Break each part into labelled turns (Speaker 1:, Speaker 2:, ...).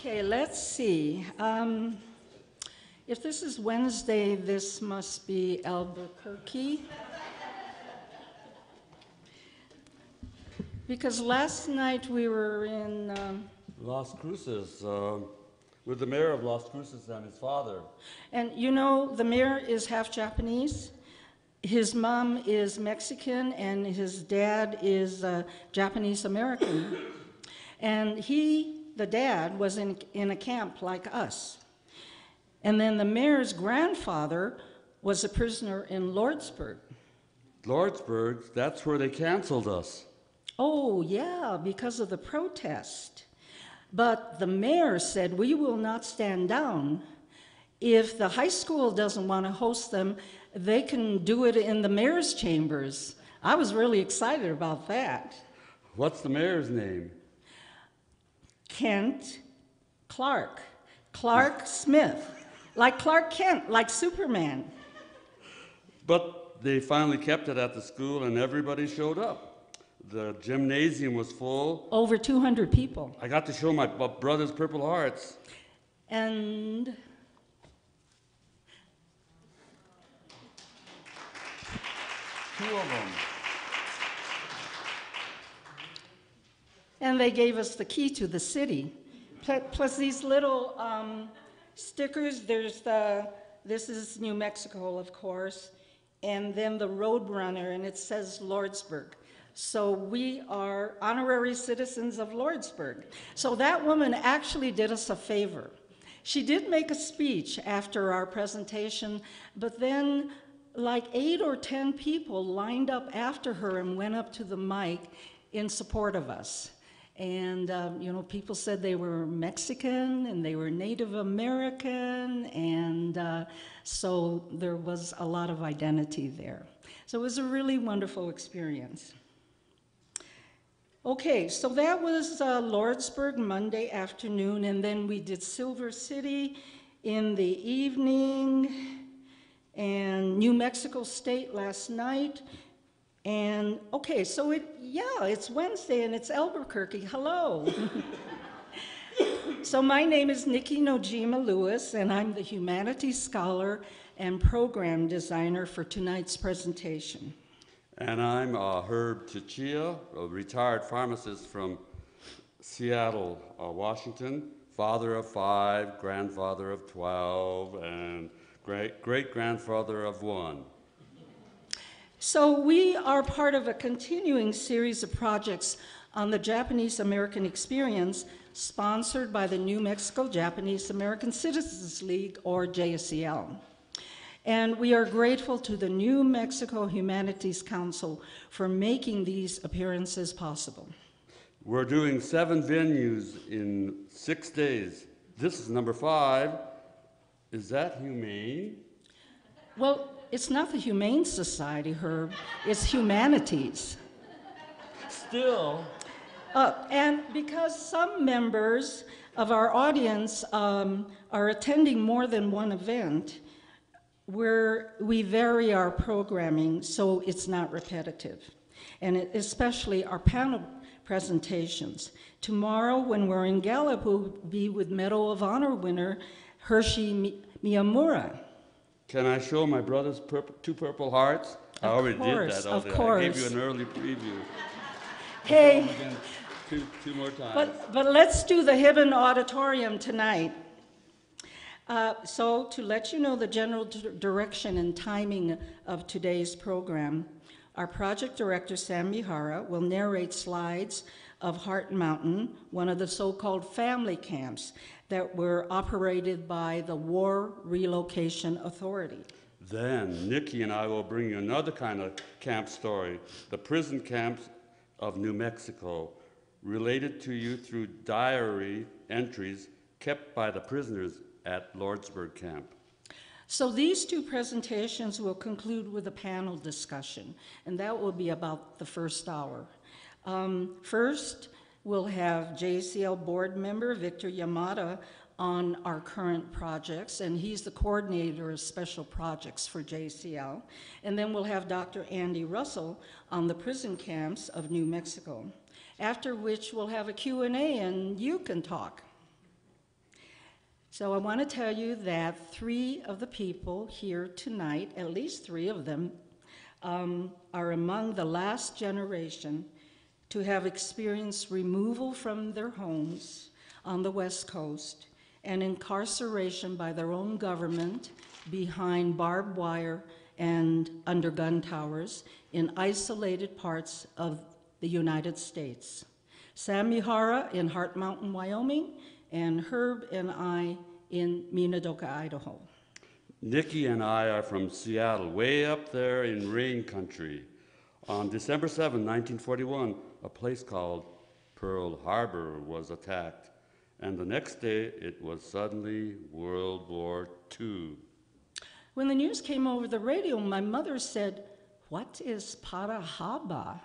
Speaker 1: Okay, let's see. Um, if this is Wednesday, this must be Albuquerque. Because last night we were in, um,
Speaker 2: Las Cruces, uh, with the mayor of Las Cruces and his father.
Speaker 1: and you know, the mayor is half Japanese. His mom is Mexican and his dad is uh, Japanese American. And he, the dad, was in, in a camp like us. And then the mayor's grandfather was a prisoner in Lordsburg.
Speaker 2: Lordsburg, that's where they canceled us.
Speaker 1: Oh, yeah, because of the protest. But the mayor said, We will not stand down. If the high school doesn't want to host them, they can do it in the mayor's chambers. I was really excited about that.
Speaker 2: What's the mayor's name?
Speaker 1: Kent Clark. Clark Smith. Like Clark Kent, like Superman.
Speaker 2: But they finally kept it at the school and everybody showed up. The gymnasium was full.
Speaker 1: Over 200 people.
Speaker 2: I got to show my brother's Purple Hearts.
Speaker 1: And
Speaker 2: Two of them.
Speaker 1: And they gave us the key to the city. Plus these little um, stickers, there's the, this is New Mexico, of course, and then the Roadrunner, and it says Lordsburg. So we are honorary citizens of Lordsburg. So that woman actually did us a favor. She did make a speech after our presentation, but then like eight or 10 people lined up after her and went up to the mic in support of us. And, um, you know, people said they were Mexican and they were Native American, and uh, so there was a lot of identity there. So it was a really wonderful experience. Okay, so that was uh, Lordsburg Monday afternoon, and then we did Silver City in the evening, and New Mexico State last night. And okay, so it, yeah, it's Wednesday and it's Albuquerque. Hello. so my name is Nikki Nojima Louis, and I'm the humanities scholar and program designer for tonight's presentation.
Speaker 2: And I'm uh, Herb Tsuchiya, a retired pharmacist from Seattle, uh, Washington, father of five, grandfather of 12, and great great grandfather of one.
Speaker 1: So we are part of a continuing series of projects on the Japanese American experience sponsored by the New Mexico Japanese American Citizens League, or JACL. And we are grateful to the New Mexico Humanities Council for making these appearances possible.
Speaker 2: We're doing seven venues in six days. This is number five. Is that humane?
Speaker 1: Well, it's not the Humane Society, Herb, it's humanities.
Speaker 2: Still,
Speaker 1: Uh, and because some members of our audience um, are attending more than one event, we're, we vary our programming so it's not repetitive, and it, especially our panel presentations. Tomorrow, when we're in Gallup, we'll be with Medal of Honor winner Hershey Mi- Miyamura.
Speaker 2: Can I show my brother's purple, two Purple Hearts? I
Speaker 1: Of
Speaker 2: already
Speaker 1: course,
Speaker 2: did that.
Speaker 1: of
Speaker 2: already. I gave you
Speaker 1: course.
Speaker 2: an early preview.
Speaker 1: Hey,
Speaker 2: Again, two, two more times.
Speaker 1: But, but let's do the Hibben Auditorium tonight. Uh, so to let you know the general direction and timing of today's program, our project director, Sam Mihara, will narrate slides of Heart Mountain, one of the so-called family camps that were operated by the War Relocation Authority.
Speaker 2: Then Nikki and I will bring you another kind of camp story, the prison camps of New Mexico, related to you through diary entries kept by the prisoners at Lordsburg Camp.
Speaker 1: So these two presentations will conclude with a panel discussion, and that will be about the first hour. Um, first, we'll have JACL board member Victor Yamada on our current projects, and he's the coordinator of special projects for JACL. And then we'll have Dr. Andy Russell on the prison camps of New Mexico. After which we'll have a Q&A and you can talk. So I want to tell you that three of the people here tonight, at least three of them, um, are among the last generation to have experienced removal from their homes on the West Coast and incarceration by their own government behind barbed wire and under gun towers in isolated parts of the United States. Sam Mihara in Heart Mountain, Wyoming, and Herb and I in Minidoka, Idaho.
Speaker 2: Nikki and I are from Seattle, way up there in rain country. On December 7, 1941, a place called Pearl Harbor was attacked, and the next day it was suddenly World War II.
Speaker 1: When the news came over the radio, my mother said, What is Parahaba?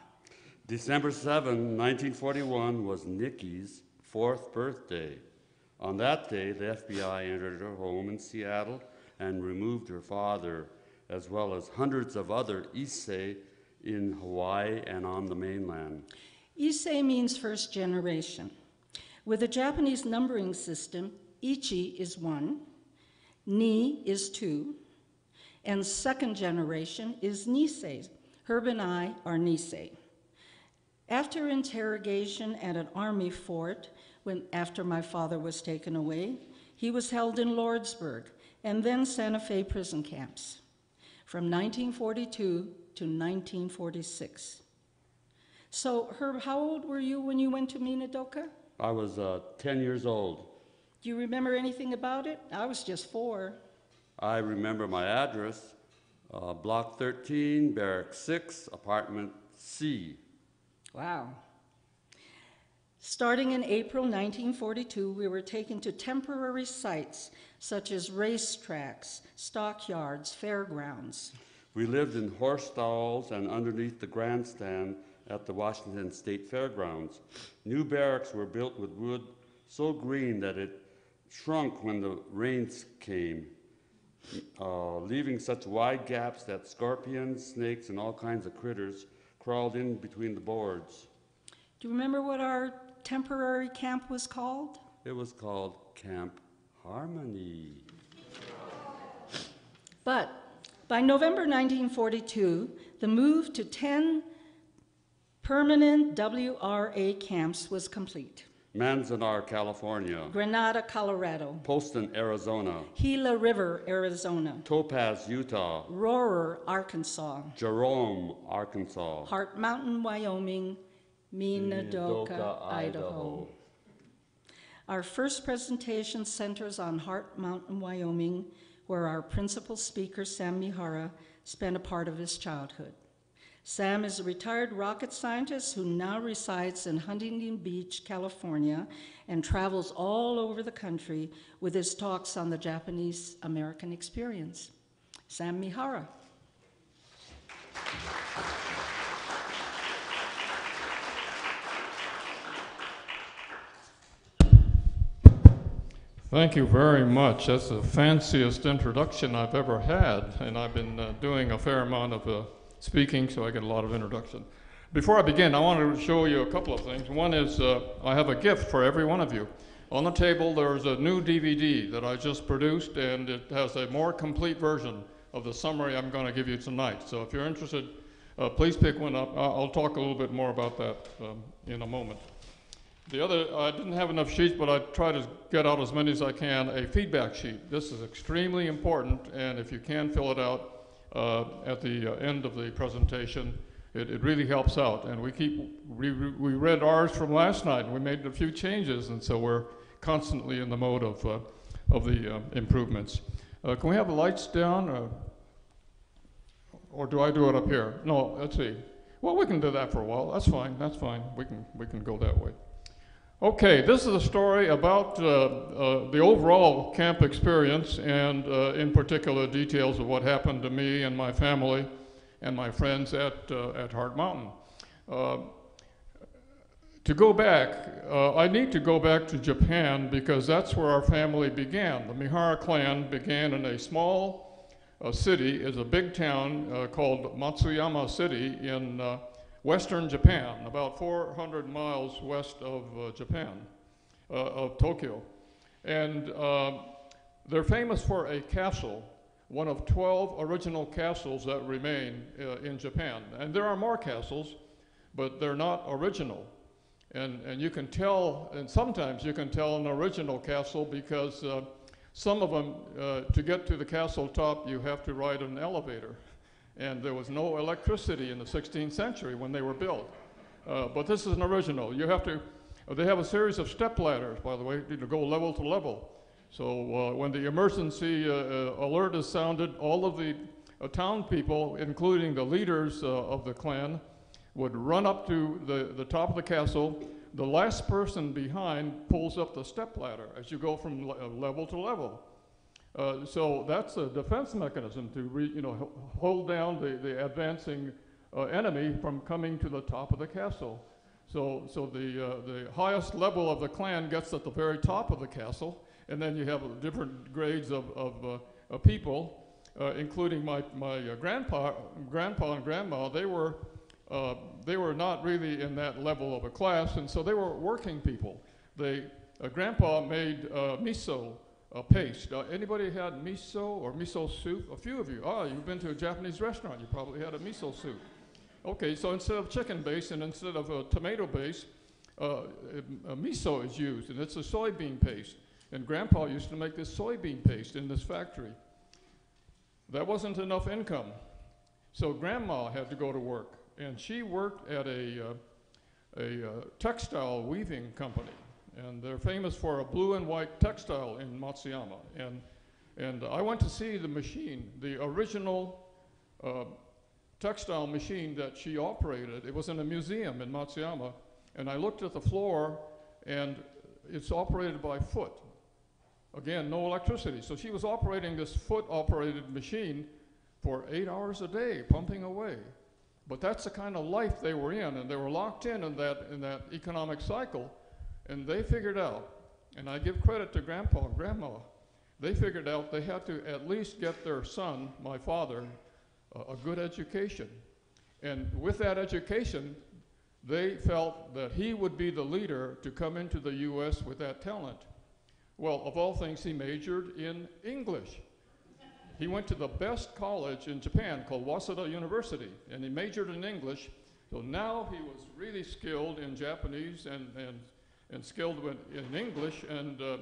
Speaker 2: December 7, 1941 was Nikki's fourth birthday. On that day, the FBI entered her home in Seattle and removed her father, as well as hundreds of other Issei in Hawaii and on the mainland.
Speaker 1: Issei means first generation. With a Japanese numbering system, Ichi is one, Ni is two, and second generation is Nisei. Herb and I are Nisei. After interrogation at an army fort, when, after my father was taken away, he was held in Lordsburg and then Santa Fe prison camps from 1942 to 1946. So, Herb, how old were you when you went to Minidoka?
Speaker 2: I was uh, 10 years old.
Speaker 1: Do you remember anything about it? I was just four.
Speaker 2: I remember my address uh, Block 13, Barrack 6, Apartment C.
Speaker 1: Wow. Starting in April 1942, we were taken to temporary sites such as racetracks, stockyards, fairgrounds.
Speaker 2: We lived in horse stalls and underneath the grandstand at the Washington State Fairgrounds. New barracks were built with wood so green that it shrunk when the rains came, uh, leaving such wide gaps that scorpions, snakes, and all kinds of critters crawled in between the boards.
Speaker 1: Do you remember what our temporary camp was called?
Speaker 2: It was called Camp Harmony.
Speaker 1: But by November 1942, the move to 10 permanent WRA camps was complete.
Speaker 2: Manzanar, California.
Speaker 1: Granada, Colorado.
Speaker 2: Poston, Arizona.
Speaker 1: Gila River, Arizona.
Speaker 2: Topaz, Utah.
Speaker 1: Rohwer, Arkansas.
Speaker 2: Jerome, Arkansas.
Speaker 1: Heart Mountain, Wyoming. Minidoka,
Speaker 2: Minidoka,
Speaker 1: Idaho. Our first presentation centers on Heart Mountain, Wyoming, where our principal speaker, Sam Mihara, spent a part of his childhood. Sam is a retired rocket scientist who now resides in Huntington Beach, California, and travels all over the country with his talks on the Japanese American experience. Sam Mihara.
Speaker 3: Thank you very much. That's the fanciest introduction I've ever had, and I've been uh, doing a fair amount of uh, speaking, so I get a lot of introduction. Before I begin, I want to show you a couple of things. One is uh, I have a gift for every one of you. On the table, there's a new DVD that I just produced, and it has a more complete version of the summary I'm going to give you tonight. So if you're interested, uh, please pick one up. I'll talk a little bit more about that um, in a moment. The other, I didn't have enough sheets, but I try to get out as many as I can, a feedback sheet. This is extremely important, and if you can fill it out uh, at the uh, end of the presentation, it, it really helps out. And we keep, we, we read ours from last night, and we made a few changes, and so we're constantly in the mode of, uh, of the uh, improvements. Uh, can we have the lights down? uh, Or do I do it up here? No, let's see. Well, we can do that for a while. That's fine, that's fine. We can, we can go that way. Okay, this is a story about uh, uh, the overall camp experience and, uh, in particular, details of what happened to me and my family and my friends at, uh, at Heart Mountain. To go back, I need to go back to Japan because that's where our family began. The Mihara clan began in a small city, is a big town uh, called Matsuyama City in uh, western Japan, about 400 miles west of uh, Japan, uh, of Tokyo. And uh, They're famous for a castle, one of 12 original castles that remain uh, in Japan. And there are more castles, but they're not original. And, and you can tell, and sometimes you can tell an original castle because uh, some of them, uh, to get to the castle top, you have to ride an elevator. And there was no electricity in the 16th century when they were built. Uh, but this is an original. You have to, they have a series of step ladders, by the way, to go level to level. So uh, when the emergency uh, uh, alert is sounded, all of the uh, town people, including the leaders of the clan, would run up to the, the top of the castle. The last person behind pulls up the step ladder as you go from le- level to level. Uh, so that's a defense mechanism to re, you know, hold down the, the advancing uh, enemy from coming to the top of the castle. So, so the, uh, the highest level of the clan gets at the very top of the castle, and then you have different grades of, of, uh, of people, uh, including my, my grandpa, grandpa and grandma. They were, they were not really in that level of a class, and so they were working people. They, grandpa made miso uh, paste. Uh, anybody had miso or miso soup? A few of you. Ah, you've been to a Japanese restaurant. You probably had a miso soup. Okay, so instead of chicken base and instead of a tomato base, uh, a miso is used, and it's a soybean paste. And Grandpa used to make this soybean paste in this factory. That wasn't enough income, so Grandma had to go to work, and she worked at a, uh, a uh, textile weaving company, and they're famous for a blue and white textile in Matsuyama. And, and I went to see the machine, the original uh, textile machine that she operated. It was in a museum in Matsuyama, and I looked at the floor, and it's operated by foot. Again, no electricity. So she was operating this foot-operated machine for eight hours a day, pumping away. But that's the kind of life they were in, and they were locked in in that, in that economic cycle, and they figured out, and I give credit to Grandpa and Grandma, they figured out they had to at least get their son, my father, a, a good education. And with that education, they felt that he would be the leader to come into the U.S. with that talent. Well, of all things, he majored in English. He went to the best college in Japan called Waseda University, and he majored in English. So now he was really skilled in Japanese and, and, and skilled in English, and uh,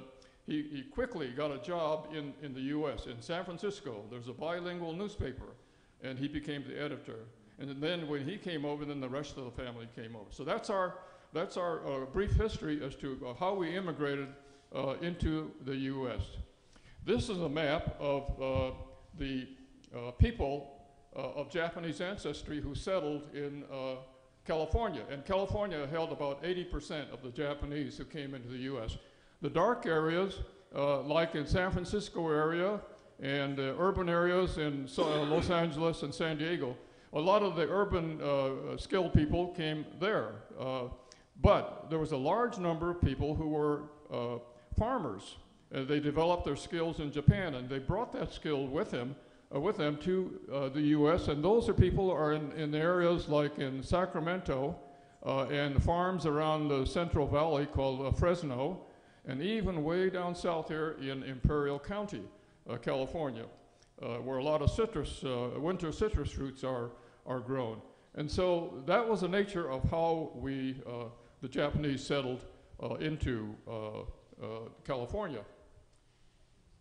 Speaker 3: he, he quickly got a job in, in the U.S. In San Francisco, there's a bilingual newspaper, and he became the editor. And then when he came over, then the rest of the family came over. So that's our, that's our uh, brief history as to uh, how we immigrated uh, into the U.S. This is a map of uh, the uh, people of Japanese ancestry who settled in California. And California held about 80% of the Japanese who came into the U.S. The dark areas, uh, like in San Francisco area and uh, urban areas in uh, Los Angeles and San Diego, a lot of the urban uh, skilled people came there. Uh, but there was a large number of people who were uh, farmers. Uh, they developed their skills in Japan, and they brought that skill with them, uh, with them to uh, the U.S. And those are people are in, in areas like in Sacramento uh, and farms around the Central Valley called uh, Fresno, and even way down south here in Imperial County, uh, California, where a lot of citrus, winter citrus fruits are, are grown. And so that was the nature of how we, the Japanese, settled into California.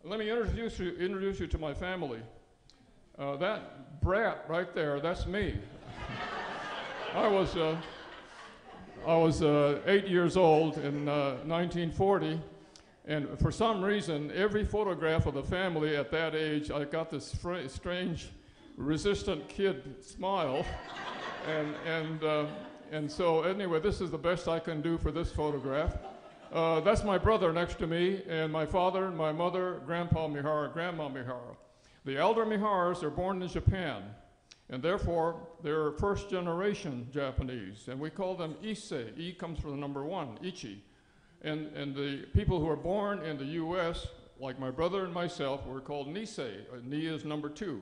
Speaker 3: Let me introduce you, introduce you to my family. Uh, that brat right there, that's me. I was, uh, I was uh, eight years old in 1940, and for some reason, every photograph of the family at that age, I got this strange, resistant kid smile. and, and, uh, and so, anyway, this is the best I can do for this photograph. Uh, that's my brother next to me, and my father, and my mother, Grandpa Mihara, Grandma Mihara. The elder Miharas are born in Japan, and therefore they're first generation Japanese, and we call them Issei. E comes from the number one, Ichi. And, and the people who are born in the U.S., like my brother and myself, were called Nisei. Uh, Ni is number two.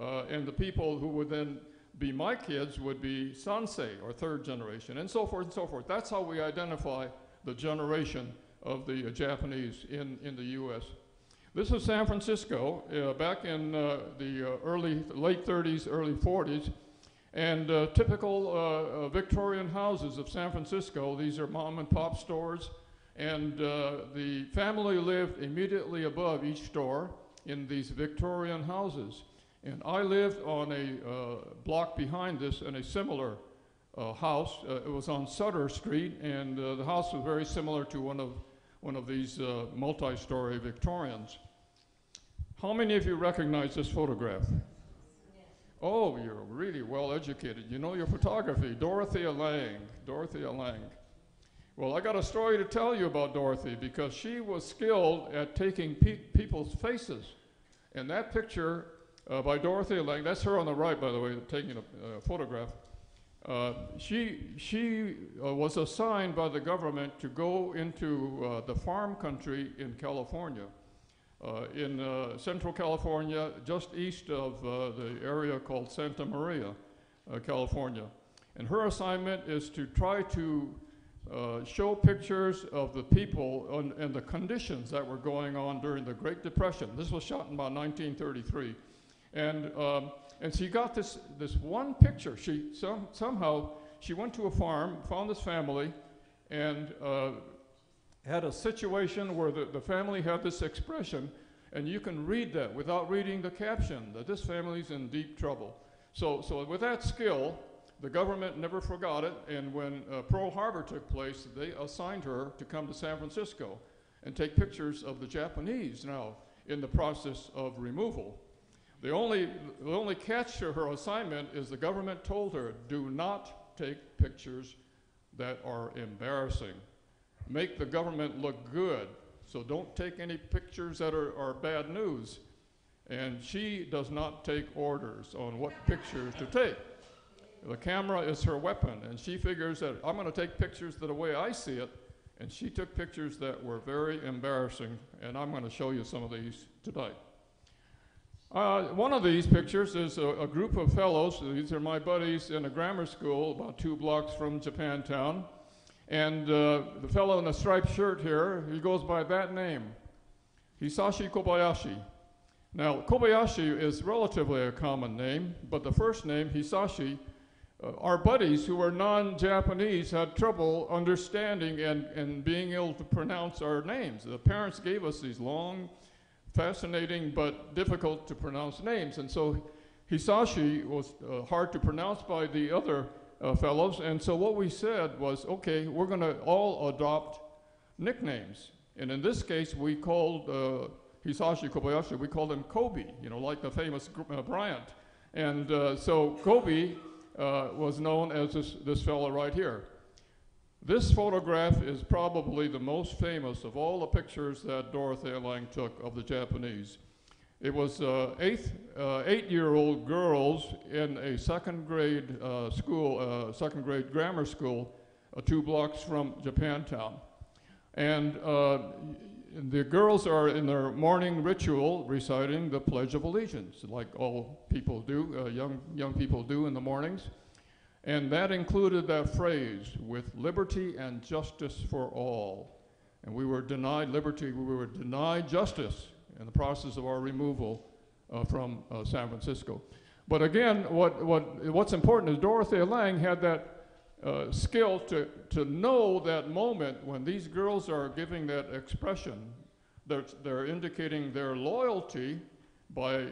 Speaker 3: Uh, and the people who would then be my kids would be Sansei, or third generation, and so forth and so forth. That's how we identify the generation of the uh, Japanese in, in the U.S. This is San Francisco uh, back in uh, the uh, early, late 30s, early 40s. And uh, typical Victorian houses of San Francisco, these are mom and pop stores. And the family lived immediately above each store in these Victorian houses. And I lived on a uh, block behind this in a similar uh, house. Uh, it was on Sutter Street, and the house was very similar to one of, one of these multi-story Victorians. How many of you recognize this photograph? Oh, you're really well educated. You know your photography. Dorothea Lange. Dorothea Lange. Well, I got a story to tell you about Dorothy because she was skilled at taking pe- people's faces. And that picture uh, by Dorothea Lange, that's her on the right, by the way, taking a uh, photograph. Uh, she she uh, was assigned by the government to go into uh, the farm country in California in uh, central California, just east of uh, the area called Santa Maria, uh, California. And her assignment is to try to uh, show pictures of the people and, and the conditions that were going on during the Great Depression. This was shot in about 1933. And, um, and she got this, this one picture. She some, somehow, she went to a farm, found this family, and uh, had a situation where the, the family had this expression, and you can read that without reading the caption, that this family's in deep trouble. So, so with that skill, the government never forgot it, and when uh, Pearl Harbor took place, they assigned her to come to San Francisco and take pictures of the Japanese now in the process of removal. The only, the only catch to her assignment is the government told her, do not take pictures that are embarrassing make the government look good. So don't take any pictures that are, are bad news. And she does not take orders on what pictures to take. The camera is her weapon, and she figures that I'm going to take pictures the way I see it. And she took pictures that were very embarrassing, and I'm going to show you some of these today. Uh, one of these pictures is a, a group of fellows. These are my buddies in a grammar school about two blocks from Japantown. And uh, the fellow in the striped shirt here, he goes by that name, Hisashi Kobayashi. Now, Kobayashi is relatively a common name, but the first name, Hisashi, uh, our buddies who were non Japanese had trouble understanding and, and being able to pronounce our names. The parents gave us these long, fascinating, but difficult to pronounce names. And so Hisashi was uh, hard to pronounce by the other uh, fellows. And so what we said was, okay, we're going to all adopt nicknames. And in this case, we called uh, Hisashi Kobayashi, we called him Kobe, you know, like the famous uh, Bryant. And uh, so Kobe uh, was known as this, this fellow right here. This photograph is probably the most famous of all the pictures that Dorothea Lange took of the Japanese. It was uh, eighth, uh, eight-year-old girls in a second grade uh, school, uh, second grade grammar school, uh, two blocks from Japantown. And uh, the girls are in their morning ritual reciting the Pledge of Allegiance, like all people do, young, young people do in the mornings. And that included that phrase, with liberty and justice for all. And we were denied liberty, we were denied justice in the process of our removal uh, from uh, San Francisco. But again, what, what, what's important is Dorothea Lange had that uh, skill to, to know that moment when these girls are giving that expression, they're, they're indicating their loyalty by,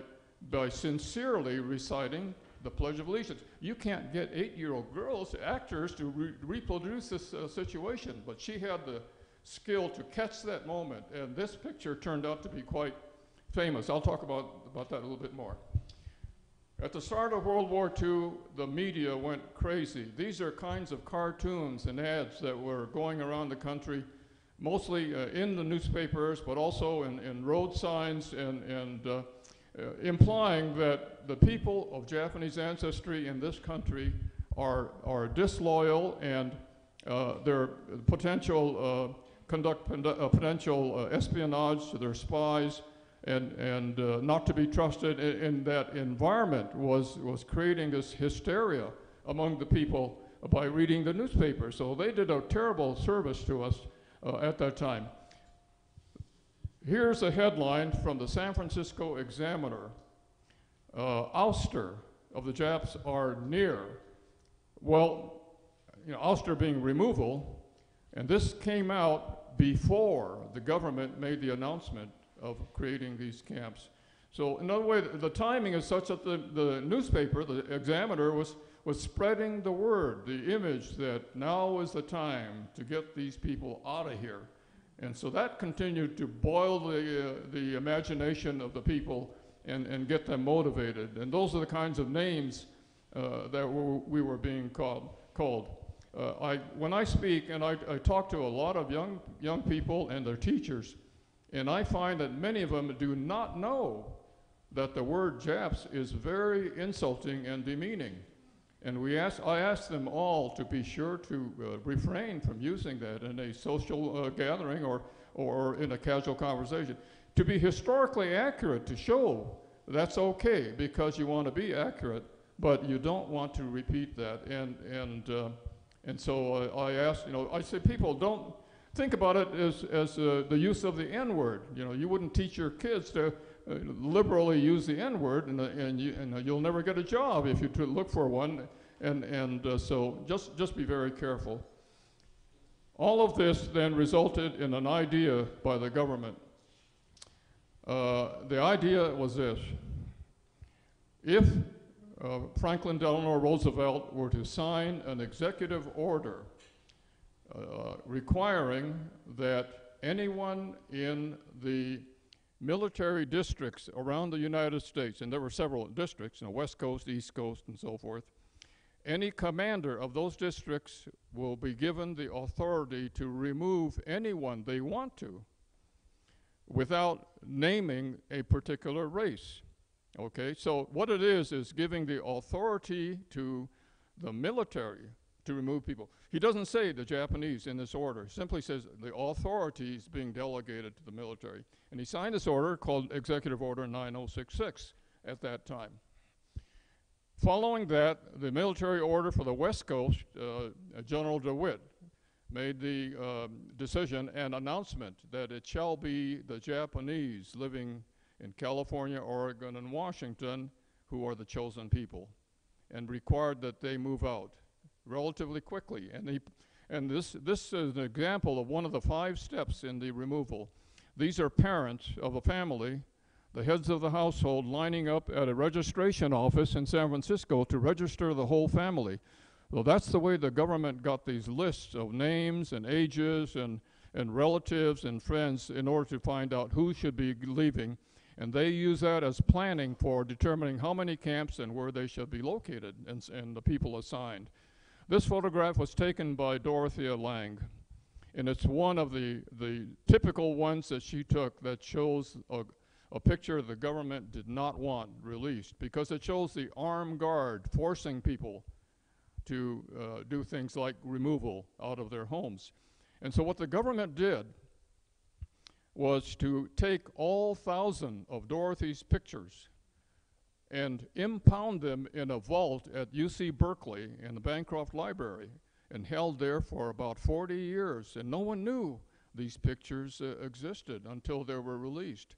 Speaker 3: by sincerely reciting the Pledge of Allegiance. You can't get eight year old girls, actors, to re- reproduce this uh, situation, but she had the skill to catch that moment. And this picture turned out to be quite famous. I'll talk about, about that a little bit more. At the start of World War II, the media went crazy. These are kinds of cartoons and ads that were going around the country, mostly uh, in the newspapers, but also in, in road signs and, and uh, uh, implying that the people of Japanese ancestry in this country are, are disloyal and uh, their potential uh, conduct uh, potential uh, espionage to their spies and, and uh, not to be trusted in, in, that environment was, was creating this hysteria among the people by reading the newspaper. So they did a terrible service to us uh, at that time. Here's a headline from the San Francisco Examiner uh, ouster of the Japs are near. Well, you know, ouster being removal, and this came out before the government made the announcement of creating these camps. So, in other words, the timing is such that the, the newspaper, the Examiner, was, was spreading the word, the image that now is the time to get these people out of here. And so that continued to boil the, uh, the imagination of the people and, and get them motivated. And those are the kinds of names uh, that we we were being called. called. Uh, I, when I speak, and I, I talk to a lot of young, young people and their teachers, and I find that many of them do not know that the word Japs is very insulting and demeaning. And we ask, I ask them all to be sure to uh, refrain from using that in a social uh, gathering or, or in a casual conversation. To be historically accurate, to show that's okay because you want to be accurate, but you don't want to repeat that. And, and, uh, and so uh, I ask, you know, I say people don't think about it as, as uh, the use of the N word. You know, you wouldn't teach your kids to uh, liberally use the N word, and, uh, and, you, and uh, you'll never get a job if you look for one. And, and uh, so just, just be very careful. All of this then resulted in an idea by the government. Uh, the idea was this if uh, Franklin Delano Roosevelt were to sign an executive order uh, requiring that anyone in the military districts around the United States, and there were several districts, you know, West Coast, East Coast, and so forth, any commander of those districts will be given the authority to remove anyone they want to without naming a particular race. Okay, so what it is is giving the authority to the military to remove people. He doesn't say the Japanese in this order, he simply says the authority is being delegated to the military. And he signed this order called Executive Order 9066 at that time. Following that, the military order for the West Coast, uh, General DeWitt made the um, decision and announcement that it shall be the Japanese living in California, Oregon, and Washington who are the chosen people, and required that they move out relatively quickly. And, and this, this is an example of one of the five steps in the removal. These are parents of a family, the heads of the household, lining up at a registration office in San Francisco to register the whole family. Well, that's the way the government got these lists of names and ages and, and relatives and friends in order to find out who should be leaving. And they use that as planning for determining how many camps and where they should be located and, and the people assigned. This photograph was taken by Dorothea Lange, and it's one of the, the typical ones that she took that shows a, a picture the government did not want released because it shows the armed guard forcing people to uh, do things like removal out of their homes. And so what the government did was to take all thousand of Dorothy's pictures and impound them in a vault at UC Berkeley in the Bancroft Library and held there for about 40 years. And no one knew these pictures uh, existed until they were released.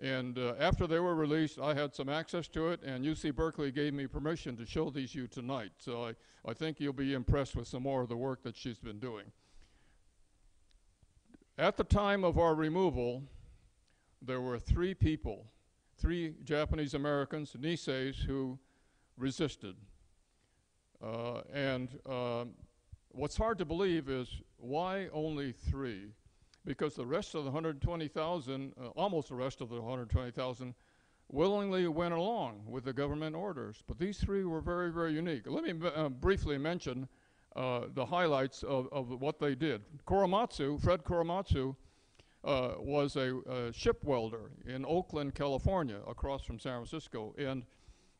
Speaker 3: And uh, after they were released, I had some access to it, and UC Berkeley gave me permission to show these you tonight. So I, I think you'll be impressed with some more of the work that she's been doing. At the time of our removal, there were three people, three Japanese Americans, Niseis, who resisted. Uh, and uh, what's hard to believe is why only three? Because the rest of the 120,000, uh, almost the rest of the 120,000, willingly went along with the government orders. But these three were very, very unique. Let me uh, briefly mention uh, the highlights of, of what they did. Korematsu, Fred Korematsu, uh, was a, a, ship welder in Oakland, California, across from San Francisco. And,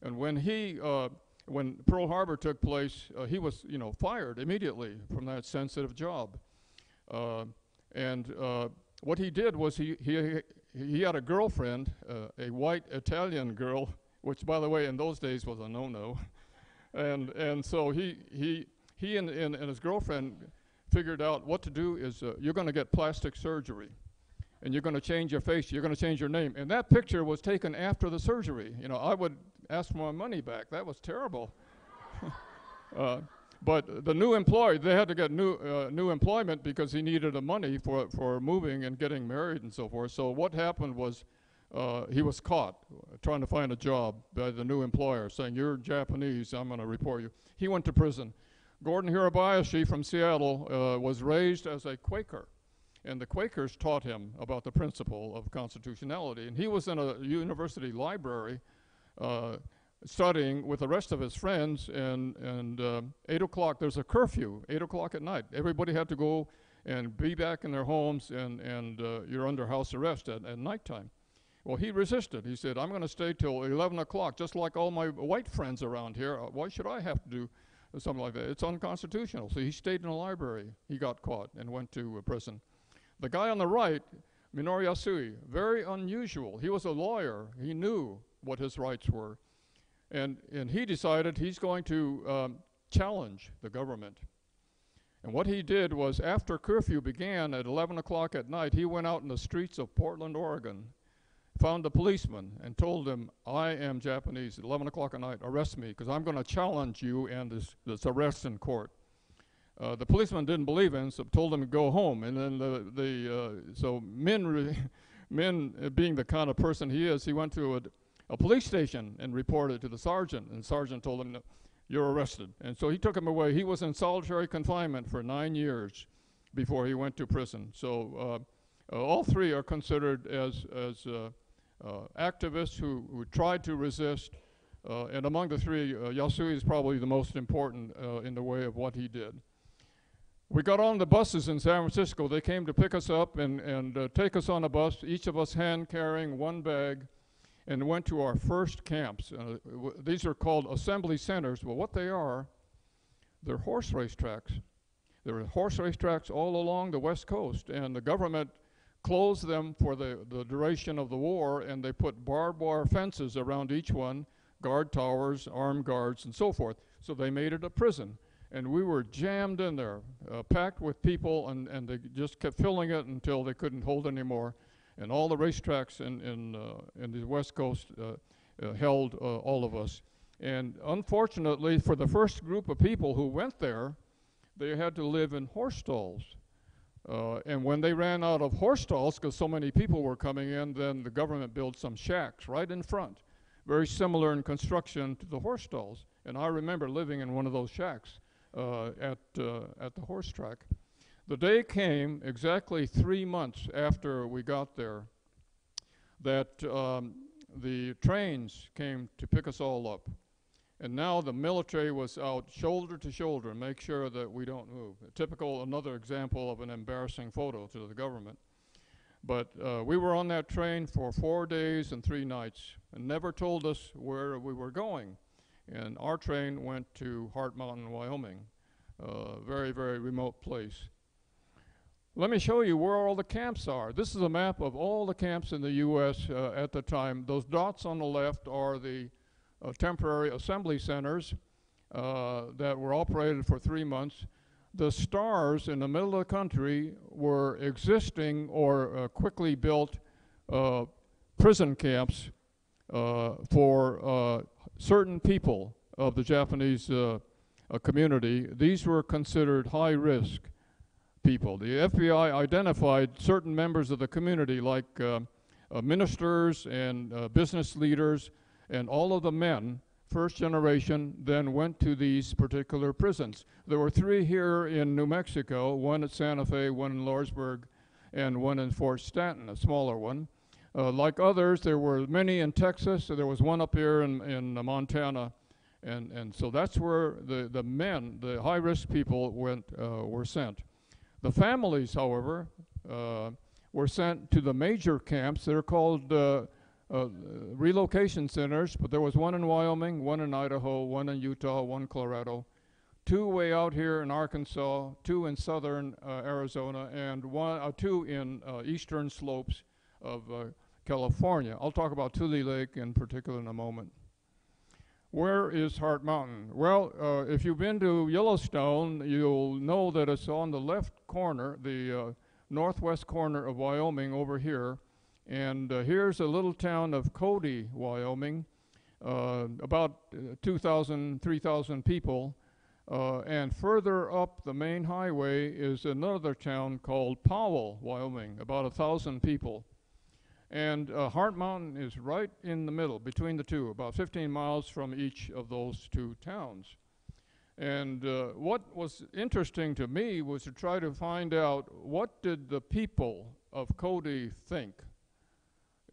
Speaker 3: and when he, uh, when Pearl Harbor took place, uh, he was, you know, fired immediately from that sensitive job. Uh, and uh, what he did was he, he, he had a girlfriend, a white Italian girl, which, by the way, in those days was a no-no. and, and so he, he, he and, and, and, his girlfriend figured out what to do is uh, you're going to get plastic surgery. and you're going to change your face, you're going to change your name. And that picture was taken after the surgery. You know, I would ask for my money back. That was terrible. uh, but the new employee, they had to get new uh, new employment because he needed the money for for moving and getting married and so forth. So what happened was. Uh, he was caught trying to find a job by the new employer, saying, "You're Japanese. I'm going to report you." He went to prison. Gordon Hirabayashi from Seattle uh, was raised as a Quaker, and the Quakers taught him about the principle of constitutionality. And he was in a university library uh, studying with the rest of his friends, and, and uh, 8 o'clock, there's a curfew, 8 o'clock at night. Everybody had to go and be back in their homes, and, and uh, you're under house arrest at, at nighttime. Well, he resisted. He said, I'm going to stay till 11 o'clock, just like all my white friends around here. Uh, Why should I have to do something like that? It's unconstitutional. So he stayed in the library. He got caught and went to prison. The guy on the right, Minoru Yasui, very unusual. He was a lawyer. He knew what his rights were. And, and he decided he's going to um, challenge the government. And what he did was, after curfew began at 11 o'clock at night, he went out in the streets of Portland, Oregon, found a policeman, and told him, I am Japanese. At 11 o'clock at night, arrest me, because I'm going to challenge you and this, this arrest in court. Uh, the policeman didn't believe him, so told him to go home. And then the, the uh, so men, Min, uh, being the kind of person he is, he went to a, a police station and reported to the sergeant. And the sergeant told him, "You're arrested." And so he took him away. He was in solitary confinement for nine years before he went to prison. So uh, uh, all three are considered as as activists who, who tried to resist. Uh, and among the three, uh, Yasui is probably the most important uh, in the way of what he did. We got on the buses in San Francisco. They came to pick us up and, and uh, take us on a bus, each of us hand carrying one bag, and went to our first camps. Uh, these are called assembly centers. Well, what they are, they're horse race tracks. There are horse race tracks all along the West Coast, and the government closed them for the, the duration of the war, and they put barbed wire fences around each one, guard towers, armed guards, and so forth. So they made it a prison and we were jammed in there, uh, packed with people, and, and they just kept filling it until they couldn't hold anymore. And all the racetracks in, in, uh, in the West Coast uh, uh, held uh, all of us. And unfortunately, for the first group of people who went there, they had to live in horse stalls. Uh, and when they ran out of horse stalls, because so many people were coming in, then the government built some shacks right in front, very similar in construction to the horse stalls. And I remember living in one of those shacks uh, at, uh, at the horse track. The day came exactly three months after we got there that um, the trains came to pick us all up. And now the military was out shoulder to shoulder, make sure that we don't move. A typical, another example of an embarrassing photo to the government. But uh, we were on that train for four days and three nights and never told us where we were going. And our train went to Heart Mountain, Wyoming, a very, very remote place. Let me show you where all the camps are. This is a map of all the camps in the U.S. Uh, at the time. Those dots on the left are the temporary assembly centers uh, that were operated for three months. The stars in the middle of the country were existing or uh, quickly built uh, prison camps for certain people of the Japanese community. These were considered high risk people. The FBI identified certain members of the community, like uh, uh, ministers and uh, business leaders, and all of the men, first generation, then went to these particular prisons. There were three here in New Mexico one at Santa Fe, one in Lordsburg, and one in Fort Stanton, a smaller one. Uh, like others, there were many in Texas. So there was one up here in, in uh, Montana. And, and so that's where the, the men, the high risk people, went, uh, were sent. The families, however, uh, were sent to the major camps. They're called uh, relocation centers, but there was one in Wyoming, one in Idaho, one in Utah, one in Colorado, two way out here in Arkansas, two in southern uh, Arizona, and one, uh, two in uh, eastern slopes of uh, California. I'll talk about Tule Lake in particular in a moment. Where is Heart Mountain? Well, uh, if you've been to Yellowstone, you'll know that it's on the left corner, the uh, northwest corner of Wyoming over here. And uh, here's a little town of Cody, Wyoming, uh, about uh, 2,000, 3,000 people. Uh, and further up the main highway is another town called Powell, Wyoming, about a thousand people. And uh, Heart Mountain is right in the middle between the two, about 15 miles from each of those two towns. And uh, what was interesting to me was to try to find out what did the people of Cody think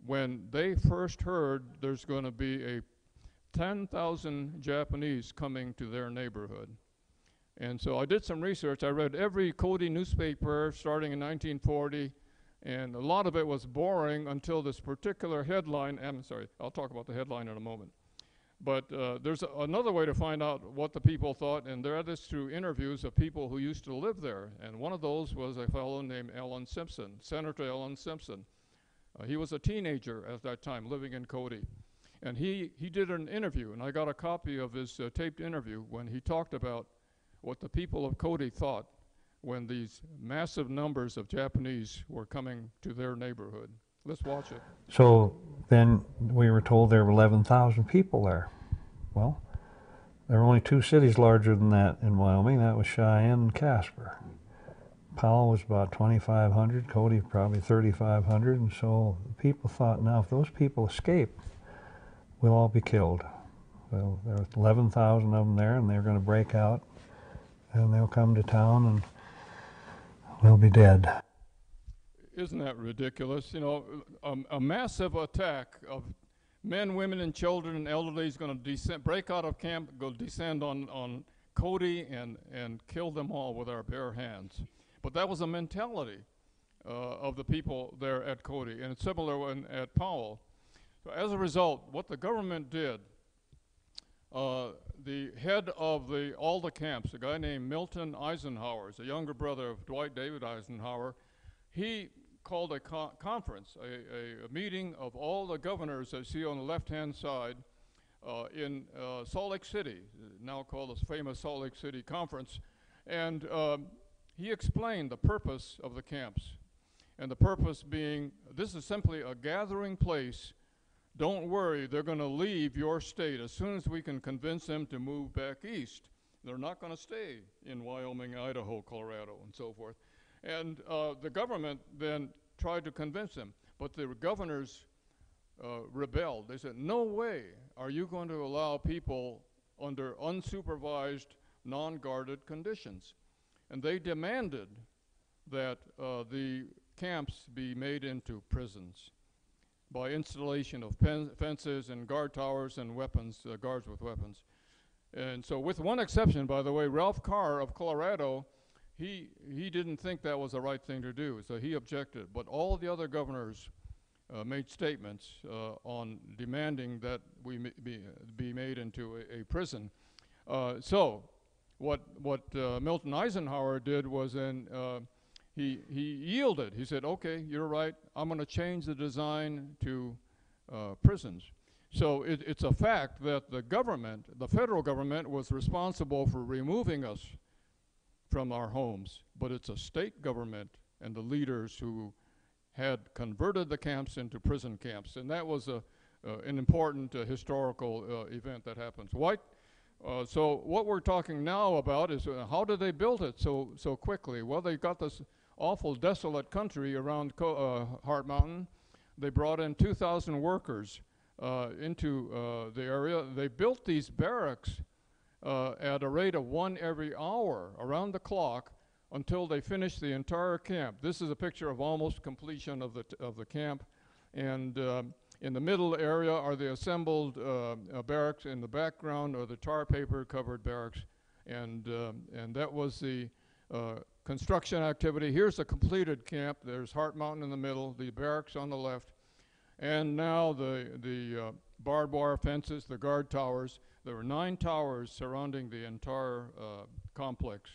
Speaker 3: when they first heard there's going to be a 10,000 Japanese coming to their neighborhood. And so I did some research. I read every Cody newspaper starting in 1940, and a lot of it was boring until this particular headline. I'm sorry, I'll talk about the headline in a moment. But uh, there's a, another way to find out what the people thought, and that is through interviews of people who used to live there. And one of those was a fellow named Alan Simpson, Senator Alan Simpson. Uh, he was a teenager at that time living in Cody. And he, he did an interview, and I got a copy of his uh, taped interview when he talked about what the people of Cody thought when these massive numbers of Japanese were coming to their neighborhood. Let's watch it.
Speaker 4: So then we were told there were 11,000 people there. Well, there were only two cities larger than that in Wyoming. That was Cheyenne and Casper. Powell was about 2,500, Cody probably 3,500, and so people thought, now if those people escape, we'll all be killed. Well, there were 11,000 of them there, and they're going to break out, and they'll come to town, and we'll be dead.
Speaker 3: Isn't that ridiculous? You know, a, a massive attack of men, women, and children and elderly is going to break out of camp, go descend on, on Cody and, and kill them all with our bare hands. But that was a mentality uh, of the people there at Cody, and it's similar when at Powell. So as a result, what the government did, uh, the head of the, all the camps, a guy named Milton Eisenhower, is a younger brother of Dwight David Eisenhower, he called a co- conference, a, a, a meeting of all the governors that see on the left-hand side uh, in uh, Salt Lake City, now called the famous Salt Lake City Conference, and um, he explained the purpose of the camps. And the purpose being, this is simply a gathering place. Don't worry, they're going to leave your state as soon as we can convince them to move back east. They're not going to stay in Wyoming, Idaho, Colorado, and so forth. And uh, the government then tried to convince them, but the governors uh, rebelled. They said, No way are you going to allow people under unsupervised, non guarded conditions. And they demanded that uh, the camps be made into prisons by installation of fences and guard towers and weapons, uh, guards with weapons. And so, with one exception, by the way, Ralph Carr of Colorado he, he didn't think that was the right thing to do, so he objected. But all the other governors uh, made statements uh, on demanding that we be, be made into a, a prison. Uh, so, what, what uh, Milton Eisenhower did was then uh, he, he yielded. He said, okay, you're right, I'm going to change the design to uh, prisons. So it, it's a fact that the government, the federal government, was responsible for removing us from our homes, but it's a state government and the leaders who had converted the camps into prison camps, and that was a, uh, an important uh, historical uh, event that happens. White. Uh, so what we're talking now about is uh, how did they build it so so quickly? Well, they got this awful desolate country around Co- uh, Heart Mountain. They brought in 2,000 workers into the area. They built these barracks uh, at a rate of one every hour around the clock until they finished the entire camp. This is a picture of almost completion of the, of the camp. And uh, in the middle area are the assembled uh, uh, barracks. In the background are the tar paper covered barracks. And, um, and that was the uh, construction activity. Here's the completed camp. There's Heart Mountain in the middle, the barracks on the left. And now the, the uh, barbed wire fences, the guard towers. There were nine towers surrounding the entire uh, complex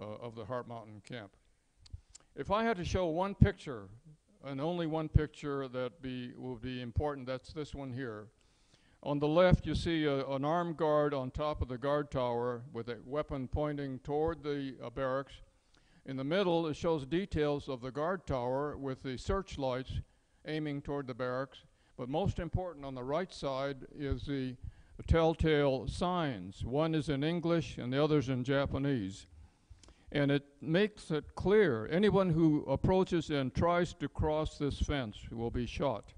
Speaker 3: uh, of the Heart Mountain camp. If I had to show one picture, and only one picture that be, will be important, that's this one here. On the left, you see a, an armed guard on top of the guard tower with a weapon pointing toward the uh, barracks. In the middle, it shows details of the guard tower with the searchlights aiming toward the barracks. But most important on the right side is the telltale signs. One is in English and the other is in Japanese. And it makes it clear anyone who approaches and tries to cross this fence will be shot.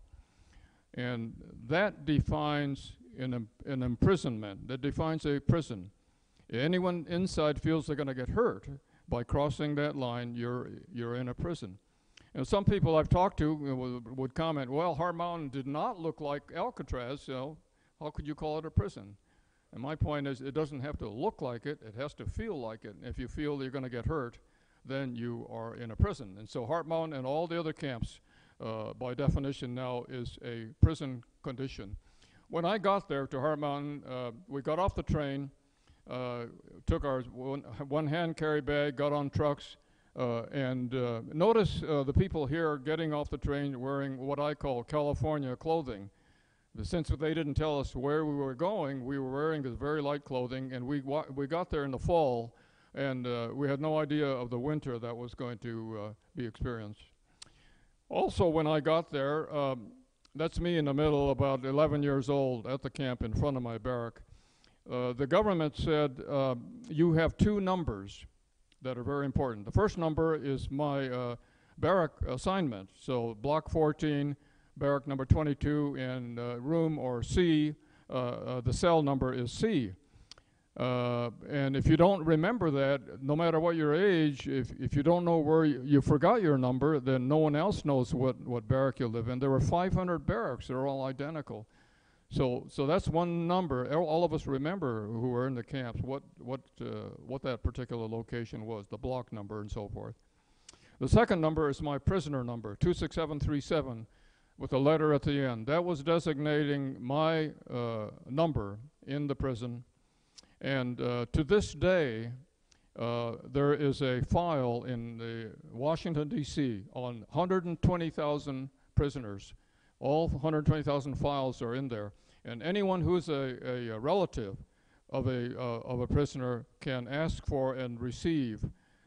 Speaker 3: And that defines an, an imprisonment, that defines a prison. Anyone inside feels they're going to get hurt by crossing that line, you're, you're in a prison. And some people I've talked to would, comment, well, Heart Mountain did not look like Alcatraz, so how could you call it a prison? And my point is, it doesn't have to look like it, it has to feel like it. If you feel you're going to get hurt, then you are in a prison. And so Heart Mountain and all the other camps, uh, by definition now, is a prison condition. When I got there to Heart Mountain, uh, we got off the train, uh, took our one, one hand carry bag, got on trucks, uh, and uh, notice uh, the people here getting off the train wearing what I call California clothing. But Since they didn't tell us where we were going, we were wearing this very light clothing, and we, we got there in the fall, and uh, we had no idea of the winter that was going to uh, be experienced. Also, when I got there, um, that's me in the middle, about 11 years old, at the camp in front of my barrack. Uh, the government said, uh, You have two numbers that are very important. The first number is my uh, barrack assignment, so block 14 barrack number 22 in uh, room or C, uh, uh, the cell number is C. And if you don't remember that, no matter what your age, if, if you don't know where you, you forgot your number, then no one else knows what, what barrack you live in. There were 500 barracks, they're all identical. So, so that's one number. All all of us remember who were in the camps what, what, uh, what that particular location was, the block number and so forth. The second number is my prisoner number, 26737 with a letter at the end. That was designating my uh, number in the prison. And uh, to this day, uh, there is a file in the Washington, D.C. on 120,000 prisoners. All 120,000 files are in there. And anyone who's a, a, a relative of a, uh, of a prisoner can ask for and receive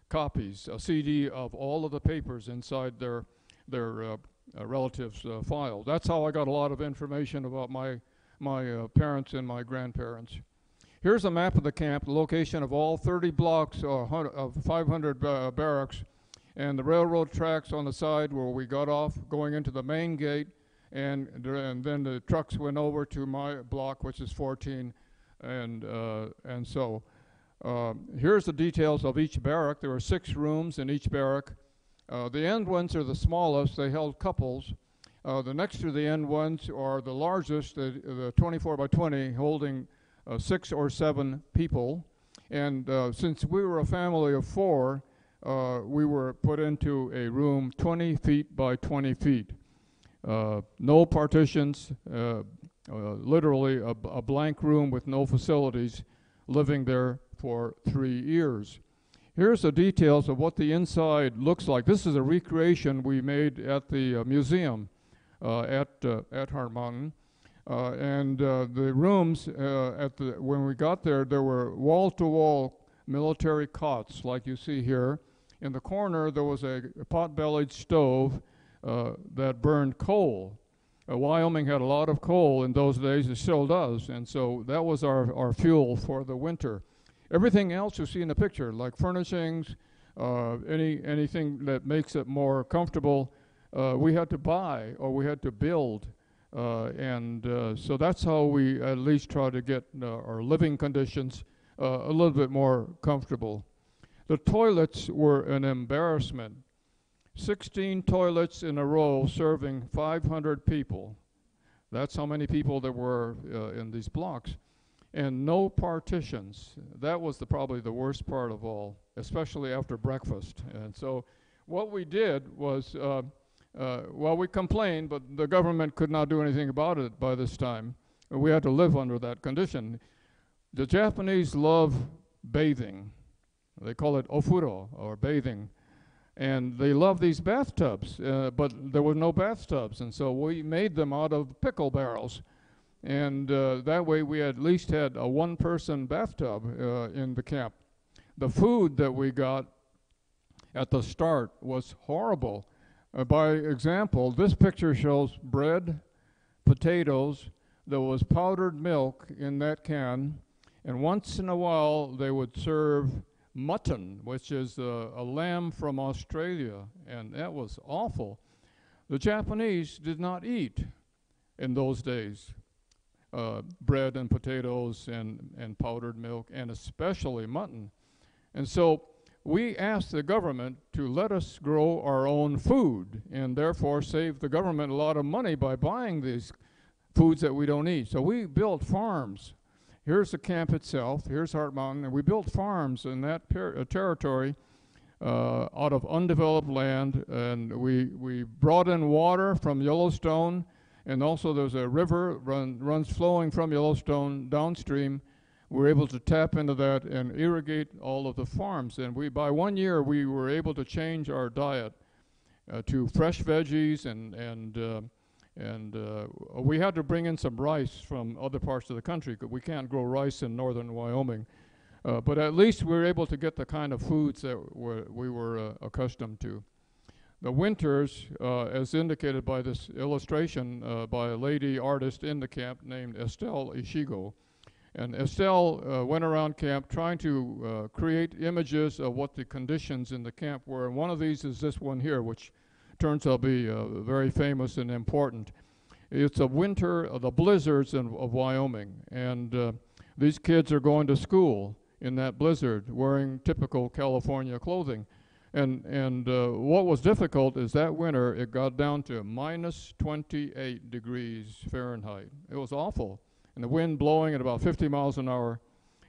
Speaker 3: copies, a CD of all of the papers inside their, their uh, uh, relatives' uh, file. That's how I got a lot of information about my, my uh, parents and my grandparents. Here's a map of the camp, the location of all 30 blocks or of 500 uh, barracks, and the railroad tracks on the side where we got off going into the main gate, and, and then the trucks went over to my block, which is 14, and, uh, and so. Here's the details of each barrack. There were six rooms in each barrack. Uh, the end ones are the smallest, they held couples. Uh, the next to the end ones are the largest, the, the 24 by 20, holding uh, six or seven people. And uh, since we were a family of four, uh, we were put into a room 20 feet by 20 feet. Uh, no partitions, literally a, a blank room with no facilities, living there for three years. Here's the details of what the inside looks like. This is a recreation we made at the uh, museum uh, at uh, at Heart Mountain, uh, and uh, the rooms uh, at the when we got there, there were wall-to-wall military cots like you see here. In the corner, there was a pot-bellied stove that burned coal. Wyoming had a lot of coal in those days, it still does, and so that was our, our fuel for the winter. Everything else you see in the picture, like furnishings, uh, any anything that makes it more comfortable, uh, we had to buy or we had to build, uh, and uh, so that's how we at least try to get uh, our living conditions uh, a little bit more comfortable. The toilets were an embarrassment. 16 toilets in a row serving 500 people. That's how many people there were in these blocks and no partitions. That was the, probably the worst part of all, especially after breakfast. And so, what we did was, uh, uh, well, we complained, but the government could not do anything about it by this time. We had to live under that condition. The Japanese love bathing. They call it ofuro, or bathing. And they love these bathtubs, uh, but there were no bathtubs, and so we made them out of pickle barrels and uh, that way we at least had a one person bathtub uh, in the camp. The food that we got at the start was horrible. Uh, by example, this picture shows bread, potatoes, there was powdered milk in that can, and once in a while they would serve mutton, which is a, a lamb from Australia, and that was awful. The Japanese did not eat in those days uh, bread and potatoes and, and powdered milk, and especially mutton. And so we asked the government to let us grow our own food and therefore save the government a lot of money by buying these foods that we don't eat. So we built farms. Here's the camp itself, here's Heart Mountain, and we built farms in that uh, territory uh, out of undeveloped land, and we, we brought in water from Yellowstone, and also there's a river run, runs flowing from Yellowstone downstream. We're able to tap into that and irrigate all of the farms, and we by one year we were able to change our diet uh, to fresh veggies and and uh, and uh, we had to bring in some rice from other parts of the country because we can't grow rice in northern Wyoming. Uh, but at least we were able to get the kind of foods that we were uh, accustomed to. The winters, uh, as indicated by this illustration uh, by a lady artist in the camp named Estelle Ishigo. And Estelle uh, went around camp trying to uh, create images of what the conditions in the camp were. And one of these is this one here, which turns out to be uh, very famous and important. It's a winter, uh, the blizzards in, of Wyoming, and these kids are going to school in that blizzard wearing typical California clothing. And, and uh, what was difficult is that winter it got down to minus 28 degrees Fahrenheit. It was awful. And the wind blowing at about 50 miles an hour.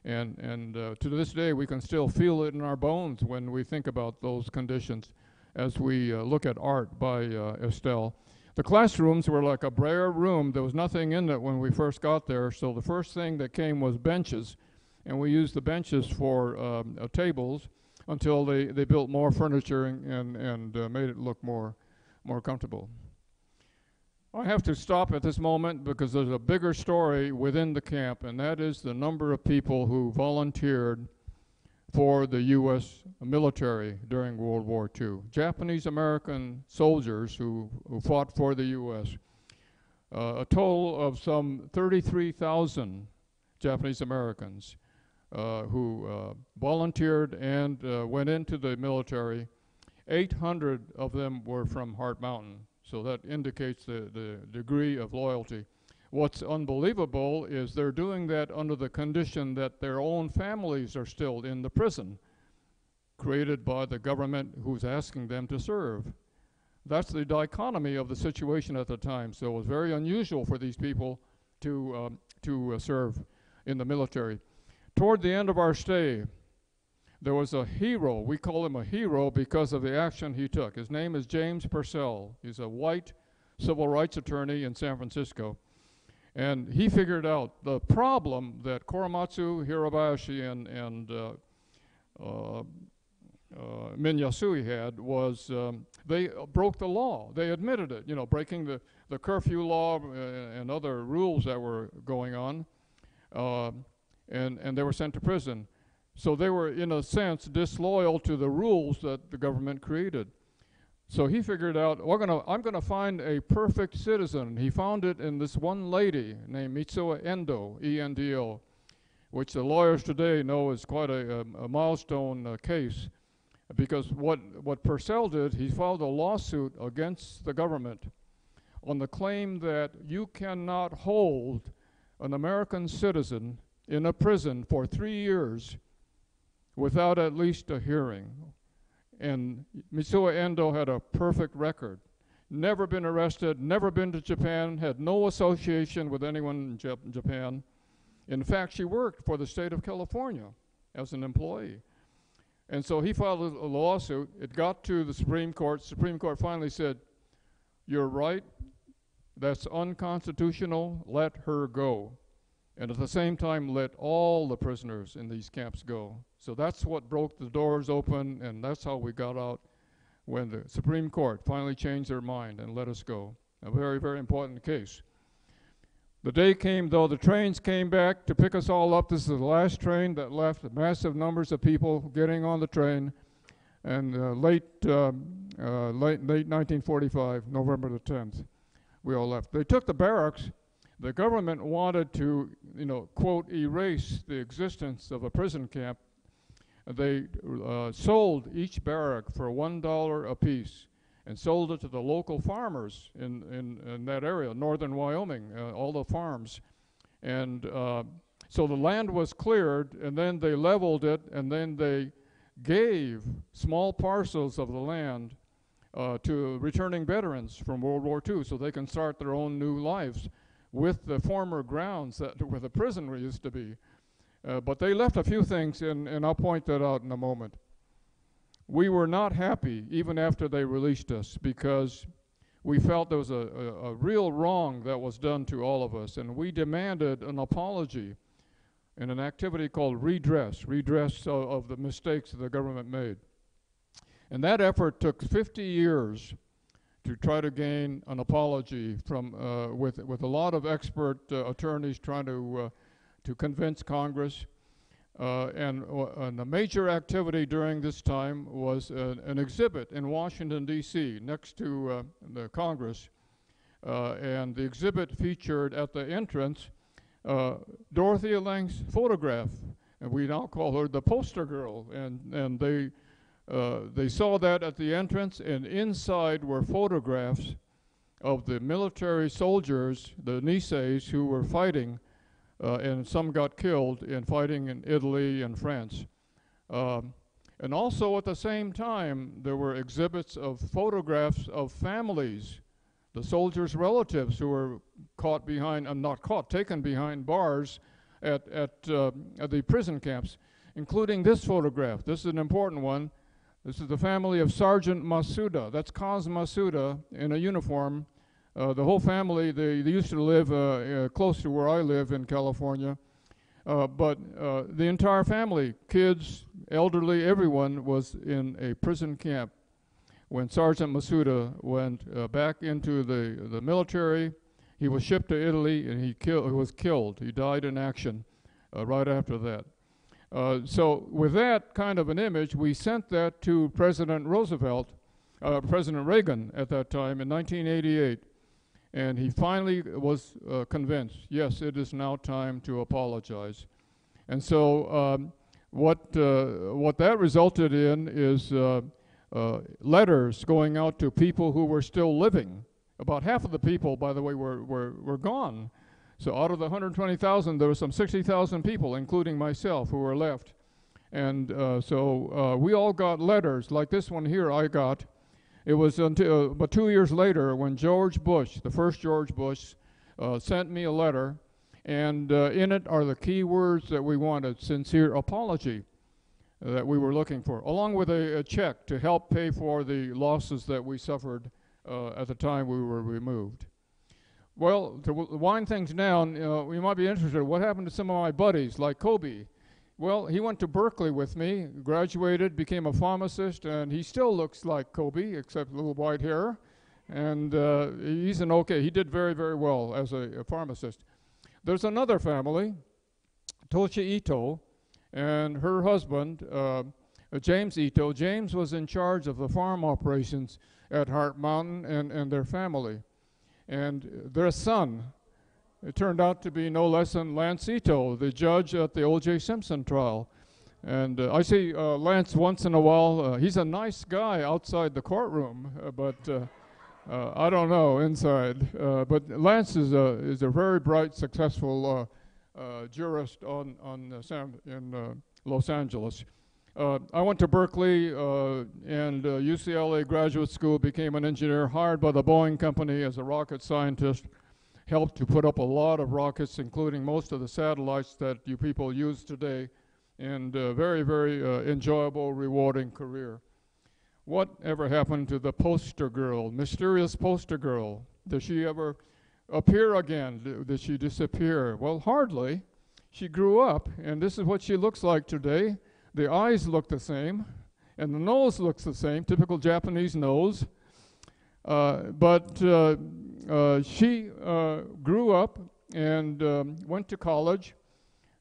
Speaker 3: And, and uh, to this day, we can still feel it in our bones when we think about those conditions as we uh, look at art by uh, Estelle. The classrooms were like a bare room. There was nothing in it when we first got there. So the first thing that came was benches, and we used the benches for um, uh, tables until they, they built more furniture and, and, and uh, made it look more, more comfortable. I have to stop at this moment because there's a bigger story within the camp, and that is the number of people who volunteered for the U.S. military during World War II. Japanese American soldiers who, who fought for the U.S. Uh, a total of some 33,000 Japanese Americans who uh, volunteered and uh, went into the military. 800 of them were from Heart Mountain, so that indicates the, the degree of loyalty. What's unbelievable is they're doing that under the condition that their own families are still in the prison created by the government who's asking them to serve. That's the dichotomy of the situation at the time. So it was very unusual for these people to, um, to uh, serve in the military. Toward the end of our stay, there was a hero. We call him a hero because of the action he took. His name is James Purcell. He's a white civil rights attorney in San Francisco. And he figured out the problem that Korematsu, Hirabayashi, and, and uh, uh, uh, Min Yasui had was um, they broke the law. They admitted it, you know, breaking the, the curfew law uh, and other rules that were going on. And, and they were sent to prison. So they were, in a sense, disloyal to the rules that the government created. So he figured out, we're gonna, I'm going to find a perfect citizen. He found it in this one lady named Mitsuye Endo, E-N-D-O, which the lawyers today know is quite a, a, a milestone uh, case. Because what, what Purcell did, he filed a lawsuit against the government on the claim that you cannot hold an American citizen in a prison for three years without at least a hearing and Mitsuye Endo had a perfect record. Never been arrested, never been to Japan, had no association with anyone in Jap- Japan. In fact, she worked for the state of California as an employee. And so he filed a, a lawsuit. It got to the Supreme Court. Supreme Court finally said, You're right. That's unconstitutional. Let her go and at the same time let all the prisoners in these camps go. So that's what broke the doors open, and that's how we got out when the Supreme Court finally changed their mind and let us go. A very, very important case. The day came, though, the trains came back to pick us all up. This is the last train that left, massive numbers of people getting on the train. and uh, late, um, uh, late, late 1945, November the 10th, we all left. They took the barracks. The government wanted to, you know, quote, erase the existence of a prison camp. They uh, sold each barrack for one dollar apiece and sold it to the local farmers in, in, in that area, northern Wyoming, uh, all the farms. And uh, so the land was cleared, and then they leveled it, and then they gave small parcels of the land uh, to returning veterans from World War II so they can start their own new lives with the former grounds that where the prison used to be. Uh, but they left a few things, and, I'll point that out in a moment. We were not happy even after they released us because we felt there was a, a, a real wrong that was done to all of us, and we demanded an apology in an activity called redress, redress of, of the mistakes that the government made. And that effort took 50 years to try to gain an apology from, uh, with, with a lot of expert uh, attorneys trying to, uh, to convince Congress. Uh, and, uh, and a major activity during this time was an, an exhibit in Washington, D.C., next to uh, the Congress. and the exhibit featured at the entrance uh, Dorothea Lange's photograph, and we now call her the poster girl. And, and they, uh, they saw that at the entrance, and inside were photographs of the military soldiers, the Niseis, who were fighting, uh, and some got killed in fighting in Italy and France. Um, and also at the same time, there were exhibits of photographs of families the soldiers' relatives who were caught behind, uh, not caught, taken behind bars at, at, uh, at the prison camps, including this photograph. This is an important one. This is the family of Sergeant Masuda. That's Kaz Masuda in a uniform. Uh, the whole family, they, they used to live uh, uh, close to where I live in California. Uh, but uh, the entire family, kids, elderly, everyone was in a prison camp when Sergeant Masuda went back into the, the military. He was shipped to Italy and he, kill, he was killed. He died in action uh, right after that. Uh, so, with that kind of an image, we sent that to President Roosevelt, uh, President Reagan at that time in 1988. And he finally was uh, convinced yes, it is now time to apologize. And so, um, what, uh, what that resulted in is uh, letters going out to people who were still living. About half of the people, by the way, were, were, were gone. So out of the 120,000, there were some 60,000 people, including myself, who were left. And uh, so uh, we all got letters, like this one here I got. It was until about two years later when George Bush, the first George Bush, uh, sent me a letter, and uh, in it are the key words that we wanted sincere apology that we were looking for, along with a, a check to help pay for the losses that we suffered uh, at the time we were removed. Well, to wind things down, uh, we might be interested. What happened to some of my buddies, like Kobe? Well, he went to Berkeley with me, graduated, became a pharmacist, and he still looks like Kobe, except a little white hair. And uh, he's an okay. He did very, very well as a, a pharmacist. There's another family, Toshi Ito, and her husband, uh, James Ito. James was in charge of the farm operations at Heart Mountain and, and their family. And their son, it turned out to be no less than Lance Ito, the judge at the O.J. Simpson trial. And uh, I see uh, Lance once in a while. Uh, he's a nice guy outside the courtroom, uh, but uh, uh, I don't know inside. but Lance is a, is a very bright, successful jurist on, on Sam, in Los Angeles. Uh, I went to Berkeley and UCLA graduate school, became an engineer, hired by the Boeing company as a rocket scientist, helped to put up a lot of rockets, including most of the satellites that you people use today, and a very, very uh, enjoyable, rewarding career. What ever happened to the poster girl, mysterious poster girl? Did she ever appear again? Did she disappear? Well, hardly. She grew up, and this is what she looks like today. The eyes look the same, and the nose looks the same, typical Japanese nose. Uh, but uh, uh, she uh, grew up and um, went to college,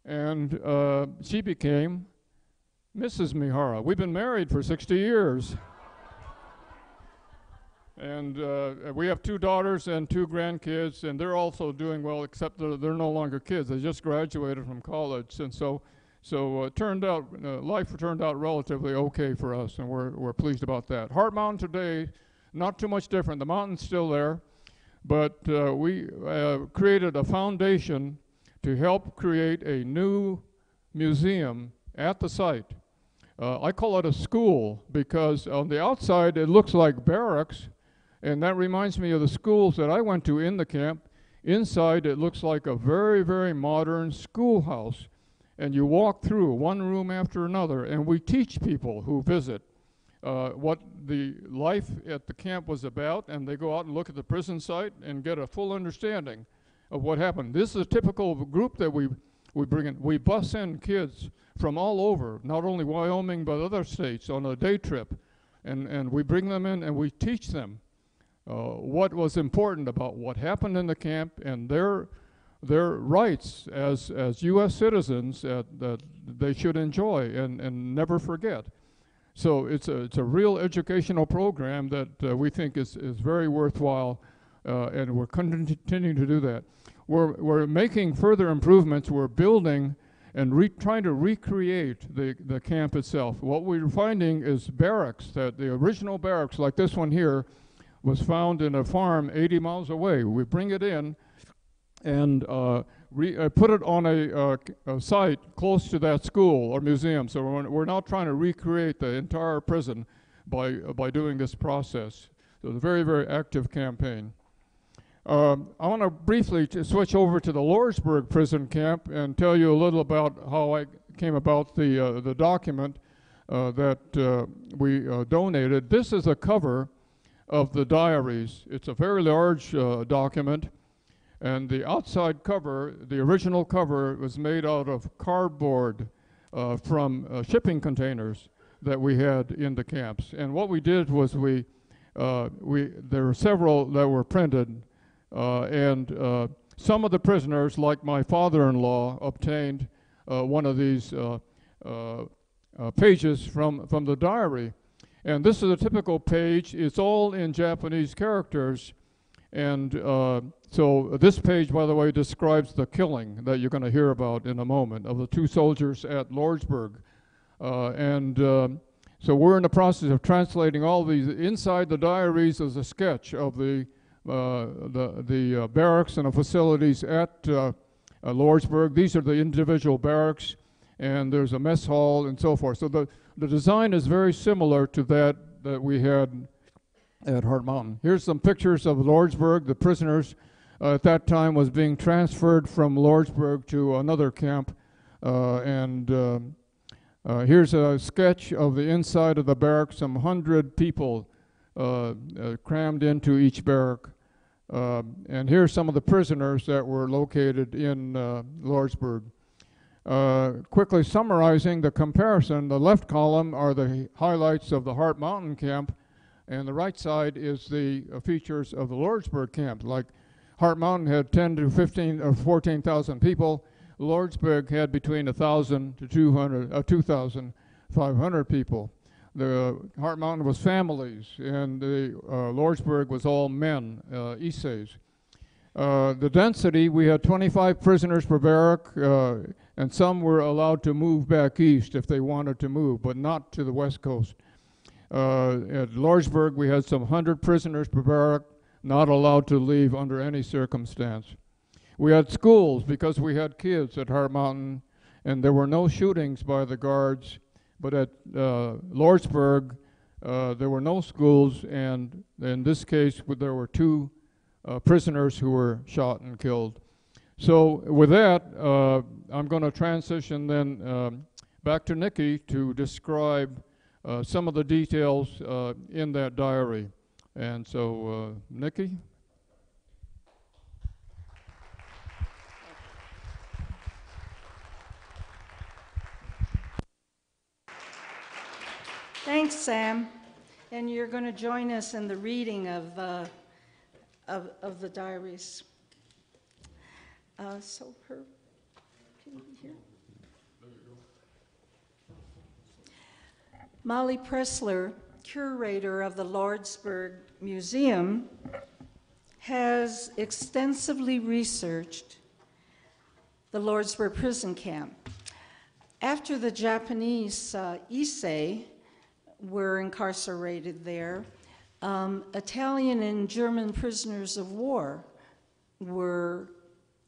Speaker 3: and uh, she became Mrs. Mihara. We've been married for 60 years. And uh, we have two daughters and two grandkids, and they're also doing well, except they're, they're no longer kids. They just graduated from college, and so so uh, it turned out uh, life turned out relatively okay for us, and we're we're pleased about that. Heart Mountain today, not too much different. The mountain's still there, but uh, we uh, created a foundation to help create a new museum at the site. Uh, I call it a school because on the outside it looks like barracks, and that reminds me of the schools that I went to in the camp. Inside it looks like a very, very modern schoolhouse. And you walk through one room after another, and we teach people who visit uh, what the life at the camp was about, and they go out and look at the prison site and get a full understanding of what happened. This is a typical group that we, we bring in. We bus in kids from all over, not only Wyoming, but other states on a day trip. And, and we bring them in and we teach them uh, what was important about what happened in the camp and their, their rights as, as U.S. citizens that, that they should enjoy and, and never forget. So it's a, it's a real educational program that uh, we think is, is very worthwhile, uh, and we're continuing to do that. We're, we're making further improvements. We're building and trying to recreate the, the camp itself. What we're finding is barracks, that the original barracks, like this one here, was found in a farm 80 miles away. We bring it in and uh, uh, put it on a, uh, a, site close to that school or museum. So we're, we're now trying to recreate the entire prison by, by doing this process. So it's a very, very active campaign. Um, I want to briefly to switch over to the Lordsburg prison camp and tell you a little about how I came about the, uh, the document uh, that uh, we donated. This is a cover of the diaries. It's a very large document, and the outside cover, the original cover, was made out of cardboard uh, from shipping containers that we had in the camps. And what we did was we, we there were several that were printed uh, and uh, some of the prisoners, like my father-in-law, obtained uh, one of these pages from, from the diary. And this is a typical page. It's all in Japanese characters. And uh, so this page, by the way, describes the killing that you're going to hear about in a moment of the two soldiers at Lordsburg. Uh, and uh, so we're in the process of translating all these. Inside the diaries is a sketch of the uh, the, the uh, barracks and the facilities at uh, Lordsburg. These are the individual barracks, and there's a mess hall and so forth. So the, the design is very similar to that that we had at Heart Mountain. Here's some pictures of Lordsburg. The prisoners uh, at that time was being transferred from Lordsburg to another camp. Uh, and uh, here's a sketch of the inside of the barracks, some hundred people uh, uh, crammed into each barrack. Uh, and here's some of the prisoners that were located in Lordsburg. quickly summarizing the comparison, the left column are the highlights of the Heart Mountain camp, and the right side is the features of the Lordsburg camp. Like Heart Mountain had 10 to 15 or 14,000 people. Lordsburg had between 1,000 to 200, uh, 2,500 people the Heart Mountain was families, and the uh, Lordsburg was all men, uh. Uh, the density, we had 25 prisoners per barrack, uh, and some were allowed to move back east if they wanted to move, but not to the west coast. Uh, at Lordsburg, we had some 100 prisoners per barrack, not allowed to leave under any circumstance. We had schools because we had kids at Heart Mountain, and there were no shootings by the guards but at uh, Lordsburg, uh, there were no schools, and in this case, there were two uh, prisoners who were shot and killed. So with that, uh, I'm going to transition then um, back to Nikki to describe uh, some of the details uh, in that diary. And so, Nikki?
Speaker 1: Thanks, Sam. And you're going to join us in the reading of, uh, of, of the diaries. Uh, so, her, can you hear? Molly Pressler, curator of the Lordsburg Museum, has extensively researched the Lordsburg prison camp. After the Japanese uh, Issei were incarcerated there, um, Italian and German prisoners of war were,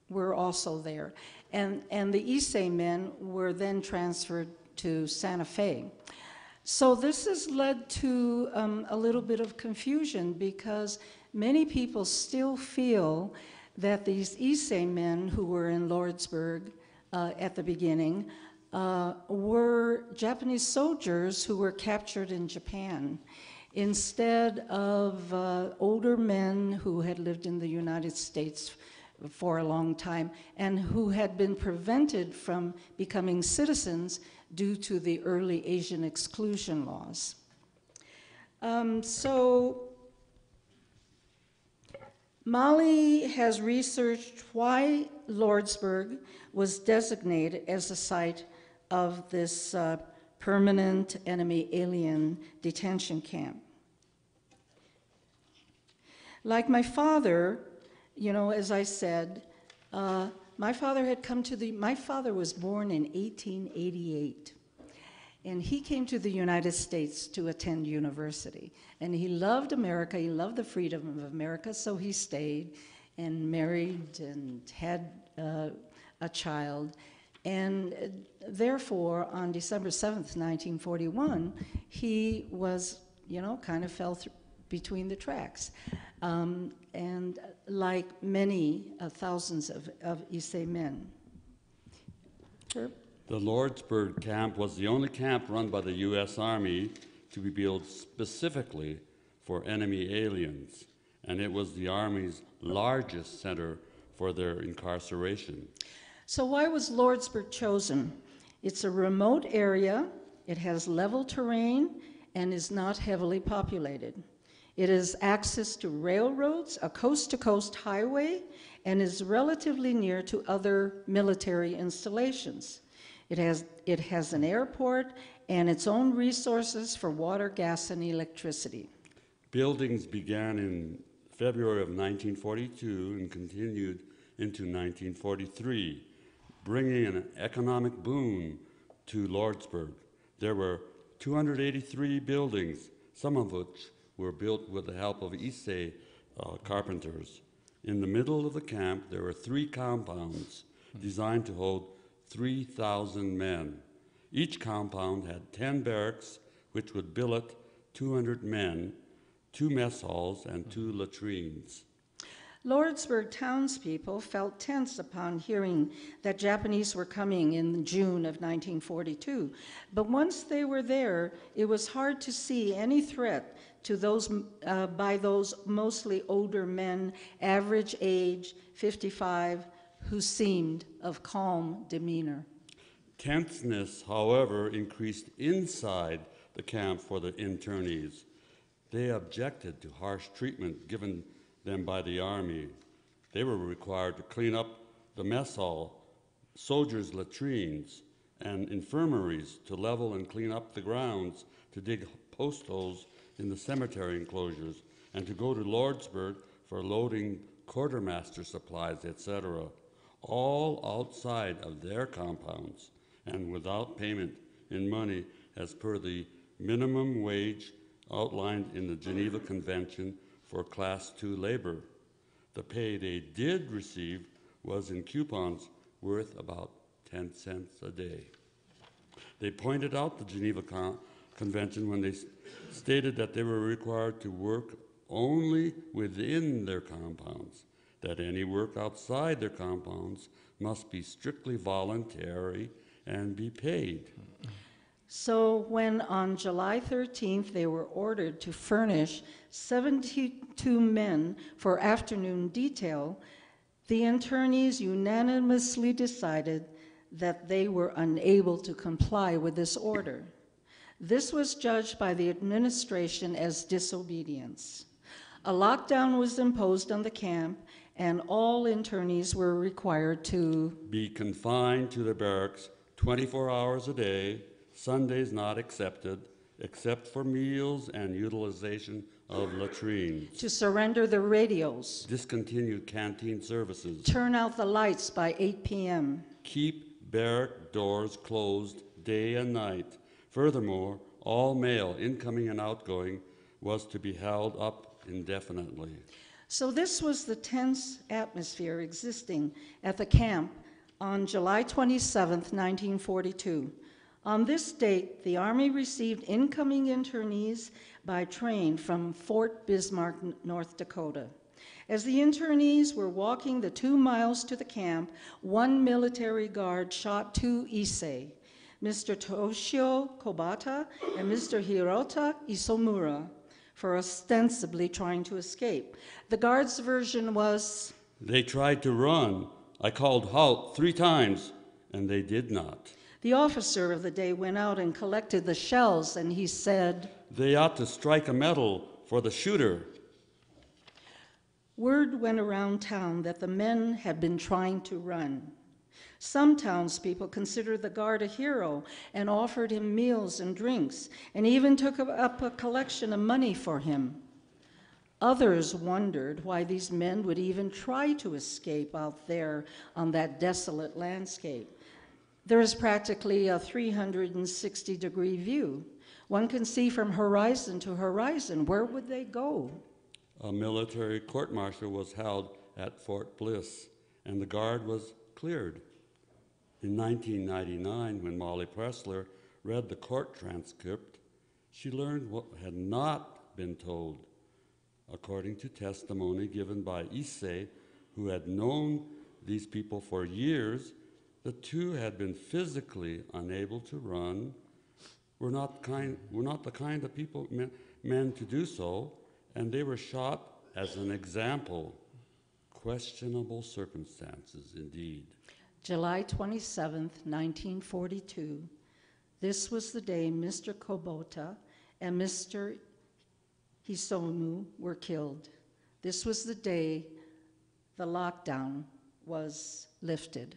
Speaker 1: were also there. And, and the Issei men were then transferred to Santa Fe. So this has led to um, a little bit of confusion because many people still feel that these Issei men who were in Lordsburg uh, at the beginning uh, were Japanese soldiers who were captured in Japan instead of uh, older men who had lived in the United States for a long time and who had been prevented from becoming citizens due to the early Asian exclusion laws. Um, so Molly has researched why Lordsburg was designated as the site of this uh, permanent enemy alien detention camp. Like my father, you know, as I said, uh, my father had come to the, my father was born in 1888. And he came to the United States to attend university. And he loved America, he loved the freedom of America, so he stayed and married and had uh, a child. And uh, therefore, on December 7th, 1941, he was, you know, kind of fell between the tracks. Um, and like many uh, thousands of, of Issei men. Herb?
Speaker 2: The Lordsburg camp was the only camp run by the U.S. Army to be built specifically for enemy aliens, and it was the Army's largest center for their incarceration.
Speaker 1: So, why was Lordsburg chosen? It's a remote area, it has level terrain, and is not heavily populated. It has access to railroads, a coast to coast highway, and is relatively near to other military installations. It has, it has an airport and its own resources for water, gas, and electricity.
Speaker 2: Buildings began in February of 1942 and continued into 1943, bringing an economic boom to Lordsburg. There were 283 buildings, some of which were built with the help of Issei uh, carpenters. In the middle of the camp, there were three compounds designed to hold 3,000 men. Each compound had 10 barracks, which would billet 200 men, two mess halls, and two latrines.
Speaker 1: Lordsburg townspeople felt tense upon hearing that Japanese were coming in June of 1942. But once they were there, it was hard to see any threat to those uh, by those mostly older men, average age 55, who seemed of calm demeanor.
Speaker 2: Tenseness, however, increased inside the camp for the internees. They objected to harsh treatment given them by the Army. They were required to clean up the mess hall, soldiers' latrines, and infirmaries to level and clean up the grounds, to dig post holes in the cemetery enclosures, and to go to Lordsburg for loading quartermaster supplies, etc., all outside of their compounds and without payment in money as per the minimum wage outlined in the Geneva Convention for Class II labor. The pay they did receive was in coupons worth about 10 cents a day. They pointed out the Geneva Con- Convention when they stated that they were required to work only within their compounds, that any work outside their compounds must be strictly voluntary and be paid.
Speaker 1: So, when on July 13th they were ordered to furnish 72 men for afternoon detail, the internees unanimously decided that they were unable to comply with this order. This was judged by the administration as disobedience. A lockdown was imposed on the camp, and all internees were required to
Speaker 2: Be confined to their barracks 24 hours a day, Sundays not accepted, except for meals and utilization of latrines.
Speaker 1: to surrender the radios,
Speaker 2: Discontinue canteen services.
Speaker 1: turn out the lights by 8 p.m.,
Speaker 2: Keep barrack doors closed day and night. Furthermore, all mail, incoming and outgoing, was to be held up indefinitely.
Speaker 1: So this was the tense atmosphere existing at the camp on July 27, 1942. On this date, the Army received incoming internees by train from Fort Bismarck, North Dakota. As the internees were walking the two miles to the camp, one military guard shot two Issei, Mr. Toshio Kobata and Mr. Hirota Isomura, for ostensibly trying to escape. The guard's version was
Speaker 2: They tried to run. I called halt three times, and they did not.
Speaker 1: the officer of the day went out and collected the shells, and he said,
Speaker 2: They ought to strike a medal for the shooter.
Speaker 1: Word went around town that the men had been trying to run. Some townspeople considered the guard a hero and offered him meals and drinks, and even took up a collection of money for him. Others wondered why these men would even try to escape out there on that desolate landscape. There is practically a 360 degree view. One can see from horizon to horizon. Where would they go?
Speaker 2: A military court martial was held at Fort Bliss, and the guard was cleared. In 1999, when Molly Pressler read the court transcript, she learned what had not been told. According to testimony given by Issei, who had known these people for years, the two had been physically unable to run, were not, kind, were not the kind of people men, men to do so, and they were shot as an example. Questionable circumstances indeed.
Speaker 1: July 27, 1942. This was the day Mr. Kobata and Mr. Hisomu were killed. This was the day the lockdown was lifted.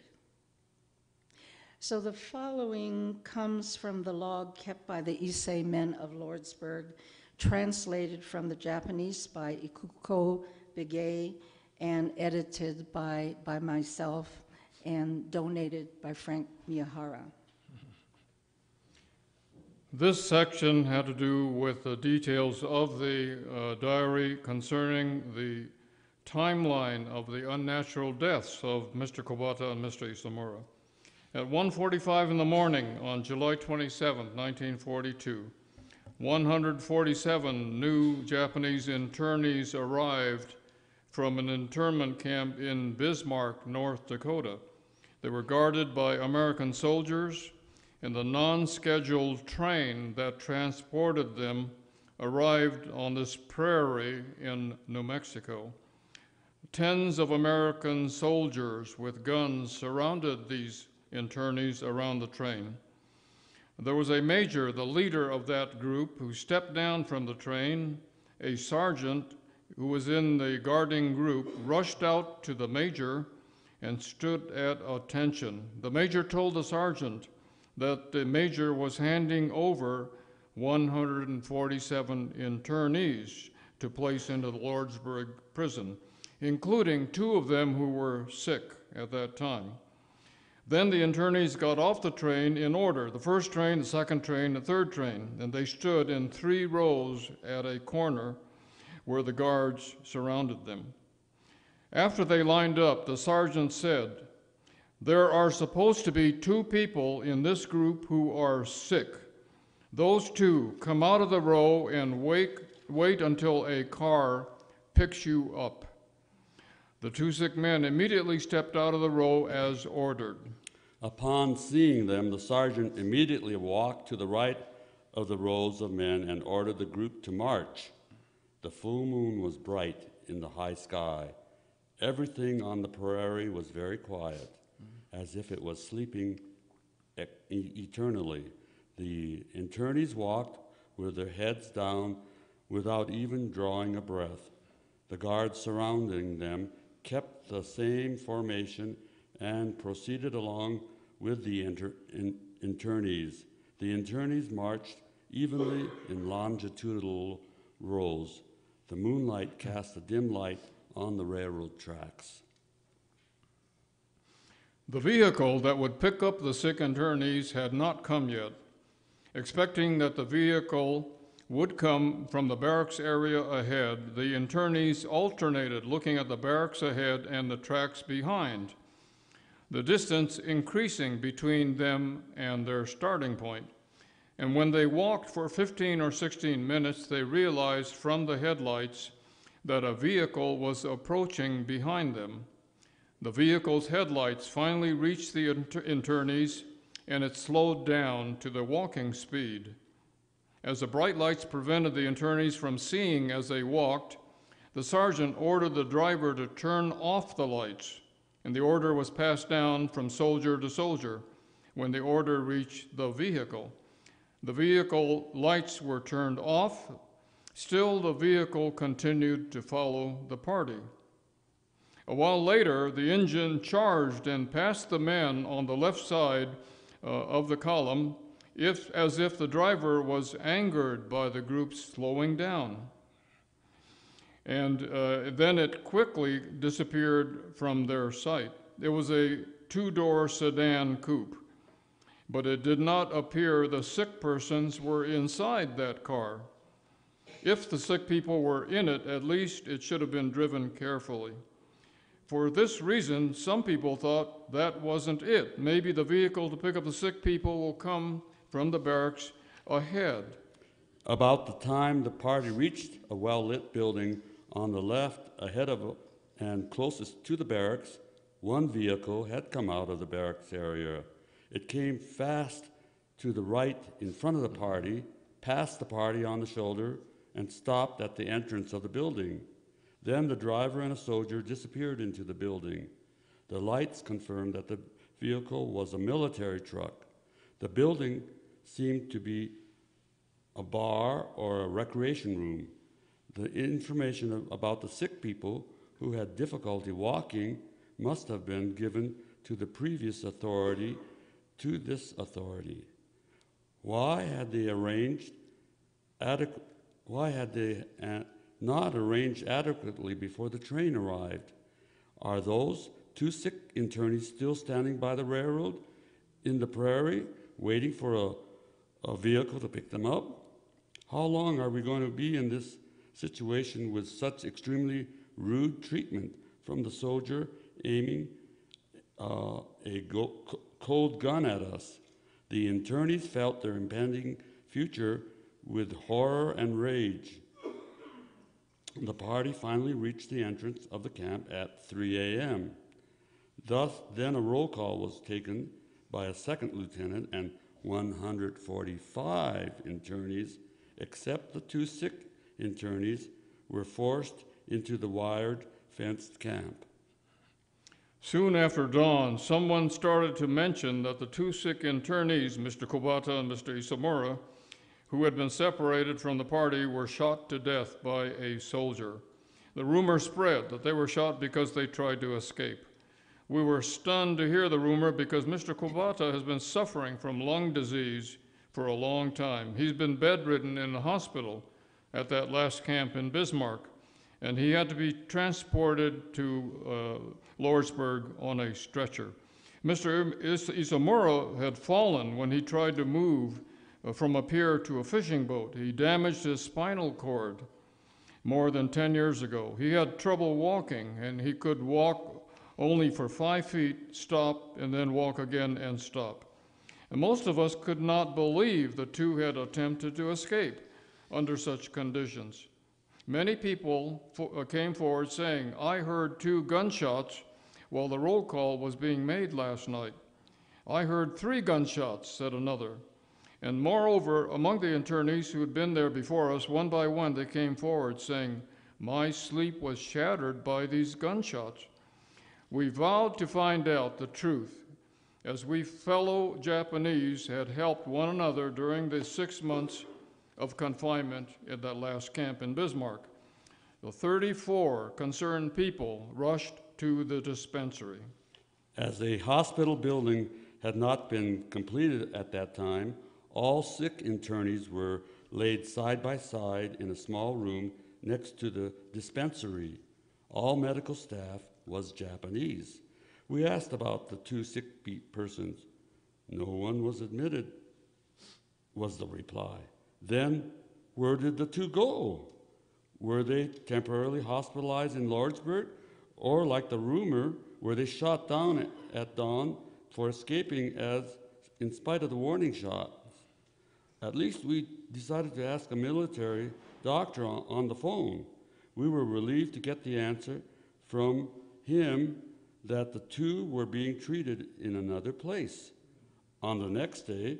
Speaker 1: So the following comes from the log kept by the Issei men of Lordsburg, translated from the Japanese by Ikuko Bigay and edited by, by myself and donated by Frank Miyahara.
Speaker 3: This section had to do with the details of the uh, diary concerning the timeline of the unnatural deaths of Mr. Kobata and Mr. Isomura. At 1:45 in the morning on July 27, 1942, 147 new Japanese internees arrived from an internment camp in Bismarck, North Dakota. They were guarded by American soldiers, and the non scheduled train that transported them arrived on this prairie in New Mexico. Tens of American soldiers with guns surrounded these internees around the train. There was a major, the leader of that group, who stepped down from the train. A sergeant who was in the guarding group rushed out to the major and stood at attention. The major told the sergeant that the major was handing over 147 internees to place into the Lordsburg prison, including two of them who were sick at that time. Then the internees got off the train in order the first train, the second train, the third train, and they stood in three rows at a corner where the guards surrounded them. After they lined up, the sergeant said, There are supposed to be two people in this group who are sick. Those two come out of the row and wait, wait until a car picks you up. The two sick men immediately stepped out of the row as ordered.
Speaker 2: Upon seeing them, the sergeant immediately walked to the right of the rows of men and ordered the group to march. The full moon was bright in the high sky. Everything on the prairie was very quiet, as if it was sleeping e- eternally. The internees walked with their heads down without even drawing a breath. The guards surrounding them kept the same formation and proceeded along with the inter- in- internees. The internees marched evenly in longitudinal rows. The moonlight cast a dim light on the railroad tracks.
Speaker 3: The vehicle that would pick up the sick internees had not come yet. Expecting that the vehicle would come from the barracks area ahead, the internees alternated looking at the barracks ahead and the tracks behind, the distance increasing between them and their starting point. And when they walked for 15 or 16 minutes, they realized from the headlights that a vehicle was approaching behind them. The vehicle's headlights finally reached the inter- internees and it slowed down to the walking speed. As the bright lights prevented the internees from seeing as they walked, the sergeant ordered the driver to turn off the lights, and the order was passed down from soldier to soldier when the order reached the vehicle. The vehicle lights were turned off, still, the vehicle continued to follow the party. A while later, the engine charged and passed the men on the left side uh, of the column, if, as if the driver was angered by the group slowing down. And uh, then it quickly disappeared from their sight. It was a two door sedan coupe, but it did not appear the sick persons were inside that car. If the sick people were in it, at least it should have been driven carefully. For this reason, some people thought that wasn't it. Maybe the vehicle to pick up the sick people will come from the barracks ahead.
Speaker 2: About the time the party reached a well lit building on the left ahead of and closest to the barracks, one vehicle had come out of the barracks area. It came fast to the right in front of the party, passed the party on the shoulder, and stopped at the entrance of the building. Then the driver and a soldier disappeared into the building. The lights confirmed that the vehicle was a military truck. The building seemed to be a bar or a recreation room. The information about the sick people who had difficulty walking must have been given to the previous authority to this authority. Why had they arranged adequate? Why had they uh, not arranged adequately before the train arrived? Are those two sick internees still standing by the railroad in the prairie, waiting for a, a vehicle to pick them up? How long are we going to be in this situation with such extremely rude treatment from the soldier aiming uh, a go- cold gun at us? The internees felt their impending future with horror and rage. The party finally reached the entrance of the camp at 3 a.m. Thus, then a roll call was taken by a second lieutenant and 145 internees, except the two sick internees, were forced into the wired fenced camp.
Speaker 3: Soon after dawn, someone started to mention that the two sick internees, Mr. Kobata and Mr. Isomura, who had been separated from the party, were shot to death by a soldier. The rumor spread that they were shot because they tried to escape. We were stunned to hear the rumor because Mr. Kobata has been suffering from lung disease for a long time. He's been bedridden in the hospital at that last camp in Bismarck, and he had to be transported to uh, Lordsburg on a stretcher. Mr. Is- Isomura had fallen when he tried to move from a pier to a fishing boat. He damaged his spinal cord more than 10 years ago. He had trouble walking, and he could walk only for five feet, stop, and then walk again and stop. And most of us could not believe the two had attempted to escape under such conditions. Many people fo- uh, came forward saying, I heard two gunshots while the roll call was being made last night. I heard three gunshots, said another. And moreover, among the internees who had been there before us, one by one they came forward saying, My sleep was shattered by these gunshots. We vowed to find out the truth as we fellow Japanese had helped one another during the six months of confinement at that last camp in Bismarck. The 34 concerned people rushed to the dispensary.
Speaker 2: As the hospital building had not been completed at that time, All sick internees were laid side by side in a small room next to the dispensary. All medical staff was Japanese. We asked about the two sick pe- persons. No one was admitted, was the reply. Then, where did the two go? Were they temporarily hospitalized in Lordsburg? Or, like the rumor, were they shot down at, dawn for escaping as in spite of the warning shots? At least we decided to ask a military doctor on, on the phone. We were relieved to get the answer from him that the two were being treated in another place. On the next day,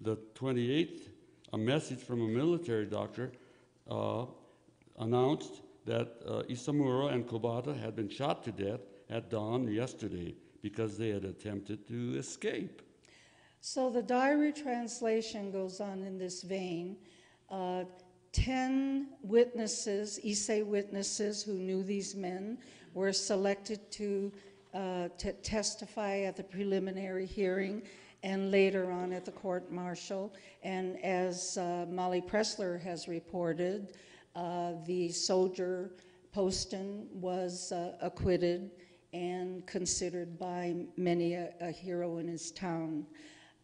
Speaker 2: the 28th, a message from a military doctor uh, announced that uh, Isomura and Kobata had been shot to death at dawn yesterday because they had attempted to escape.
Speaker 1: So the diary translation goes on in this vein. Uh, Ten witnesses, Issei witnesses who knew these men, were selected to, uh, to testify at the preliminary hearing and later on at the court martial. And as uh, Molly Pressler has reported, uh, the soldier Poston was uh, acquitted and considered by many a, a hero in his town.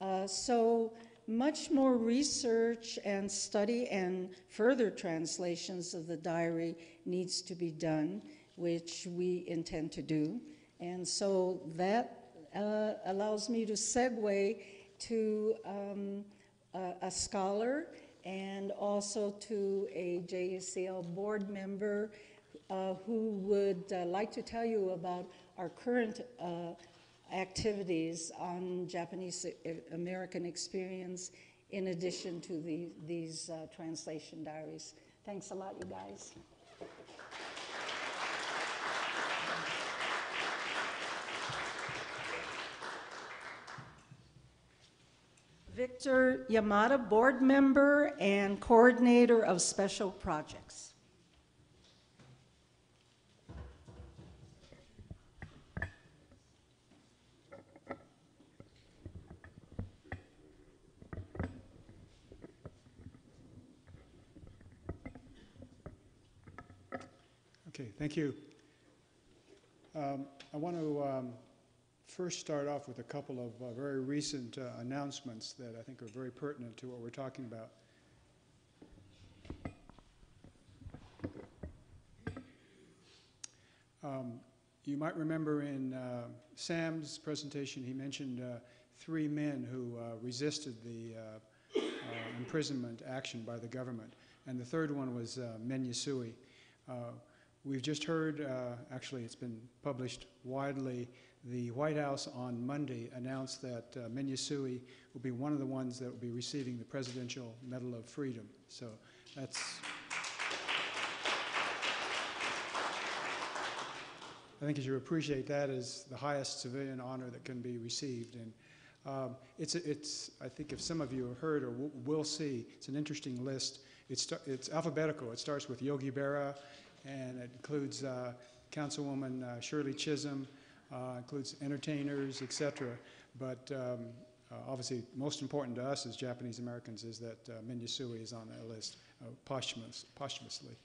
Speaker 1: Uh, so much more research and study and further translations of the diary needs to be done, which we intend to do. And so that uh, allows me to segue to um, a, a scholar and also to a JACL board member uh, who would uh, like to tell you about our current uh, activities on Japanese uh, American experience in addition to the, these uh, translation diaries. Thanks a lot, you guys. Victor Yamada, board member and coordinator of special projects.
Speaker 5: Okay, thank you. Um, I want to um, first start off with a couple of uh, very recent uh, announcements that I think are very pertinent to what we're talking about. Um, You might remember in uh, Sam's presentation, he mentioned uh, three men who uh, resisted the uh, imprisonment action by the government. And the third one was uh, Min Yasui. We've just heard, uh, actually, it's been published widely. The White House on Monday announced that uh, Min Yasui will be one of the ones that will be receiving the Presidential Medal of Freedom. So that's. I think as you appreciate that is the highest civilian honor that can be received. And um, it's, it's, I think if some of you have heard or will, will see, it's an interesting list. It's, it's alphabetical. It starts with Yogi Berra, and it includes uh, Councilwoman uh, Shirley Chisholm, uh, includes entertainers, etc. But um, uh, obviously, most important to us as Japanese Americans is that uh, Min Yasui is on that list uh, posthumous, posthumously.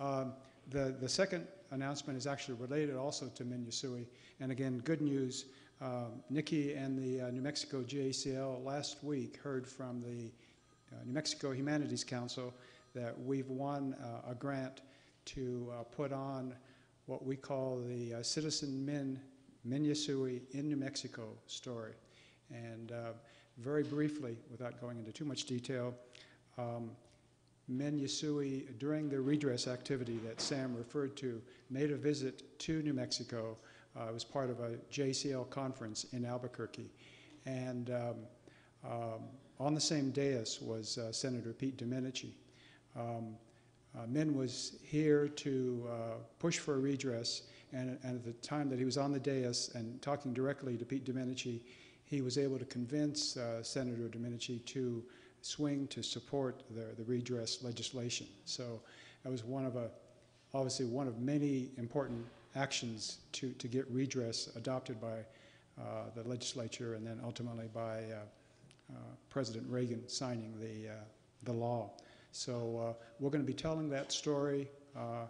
Speaker 5: Um, the, the second announcement is actually related also to Min Yasui, and again, good news. Um, Nikki and the uh, New Mexico JACL last week heard from the uh, New Mexico Humanities Council that we've won uh, a grant to uh, put on what we call the uh, Citizen Min Minyasui in New Mexico story. And uh, very briefly, without going into too much detail, um, Min Yasui, during the redress activity that Sam referred to, made a visit to New Mexico. Uh, it was part of a JACL conference in Albuquerque. And um, um, on the same dais was uh, Senator Pete Domenici. Um, uh, Min was here to uh, push for a redress, and, and, at the time that he was on the dais and talking directly to Pete Domenici, he was able to convince uh, Senator Domenici to swing to support the, the redress legislation. So that was one of a, obviously one of many important actions to, to get redress adopted by uh, the legislature and then ultimately by uh, uh, President Reagan signing the, the law. So uh, we're going to be telling that story, uh,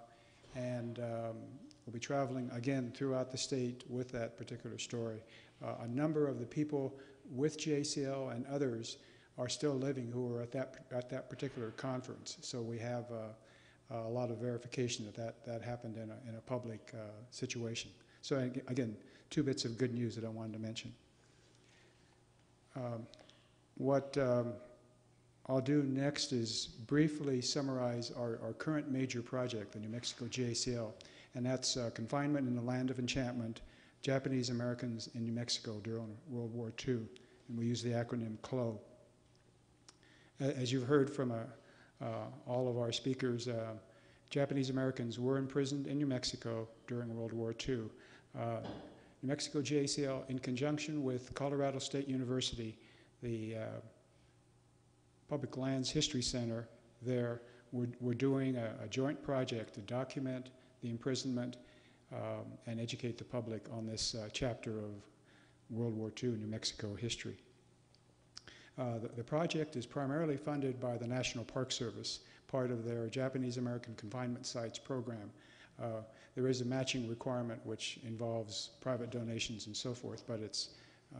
Speaker 5: and um, we'll be traveling again throughout the state with that particular story. Uh, a number of the people with JACL and others are still living who were at that, at that particular conference. So we have uh, a lot of verification that that, that happened in a, in a public uh, situation. So again, two bits of good news that I wanted to mention. Um, What um, I'll do next is briefly summarize our, our current major project, the New Mexico JACL, and that's uh, confinement in the land of enchantment, Japanese Americans in New Mexico during World War II, and we use the acronym CLOE. As you've heard from uh, uh, all of our speakers, uh, Japanese Americans were imprisoned in New Mexico during World War II. Uh, New Mexico JACL, in conjunction with Colorado State University, the uh, Public Lands History Center there, we're, we're doing a, a joint project to document the imprisonment um, and educate the public on this uh, chapter of World War II New Mexico history. Uh, the, the project is primarily funded by the National Park Service, part of their Japanese American Confinement Sites program. Uh, there is a matching requirement which involves private donations and so forth, but it's, uh,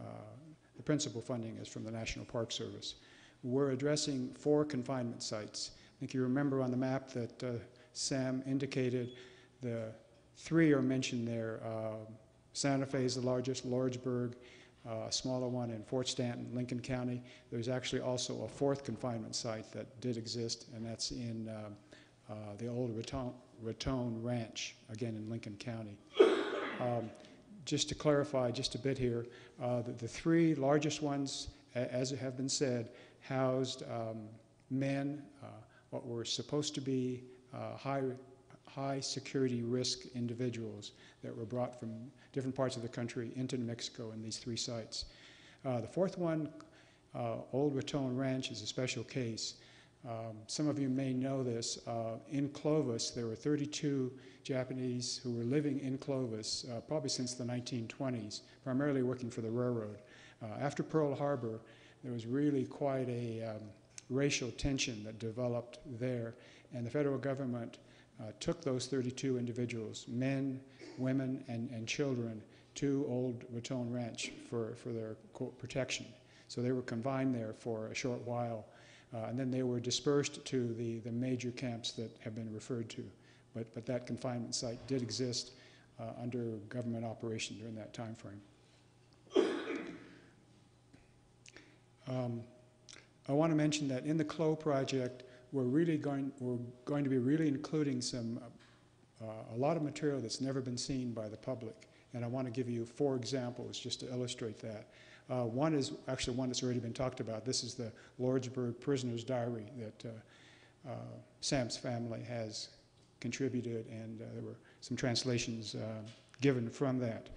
Speaker 5: the principal funding is from the National Park Service. We're addressing four confinement sites. I think you remember on the map that uh, Sam indicated the three are mentioned there. Uh, Santa Fe is the largest, Lordsburg, uh, a smaller one in Fort Stanton, Lincoln County. There's actually also a fourth confinement site that did exist, and that's in uh, uh, the old Raton, Raton Ranch, again in Lincoln County. Um, just to clarify just a bit here, uh, the, the three largest ones, as have been said, housed um, men, uh, what were supposed to be uh, high, high security risk individuals that were brought from different parts of the country into New Mexico in these three sites. Uh, the fourth one, Old Raton Ranch, is a special case. Um, some of you may know this. Uh, in Clovis, there were 32 Japanese who were living in Clovis uh, probably since the 1920s, primarily working for the railroad. Uh, after Pearl Harbor, there was really quite a um, racial tension that developed there, and the federal government uh, took those 32 individuals, men, women, and, and children, to Old Raton Ranch for, for their quote, protection. So they were confined there for a short while, uh, and then they were dispersed to the, the major camps that have been referred to. But, but that confinement site did exist uh, under government operation during that time frame. Um, I want to mention that in the CLOE project, we're really going, we're going to be really including some, uh, a lot of material that's never been seen by the public. And I want to give you four examples just to illustrate that. Uh, one is actually one that's already been talked about. This is the Lordsburg Prisoner's Diary that uh, uh, Sam's family has contributed, and uh, there were some translations uh, given from that.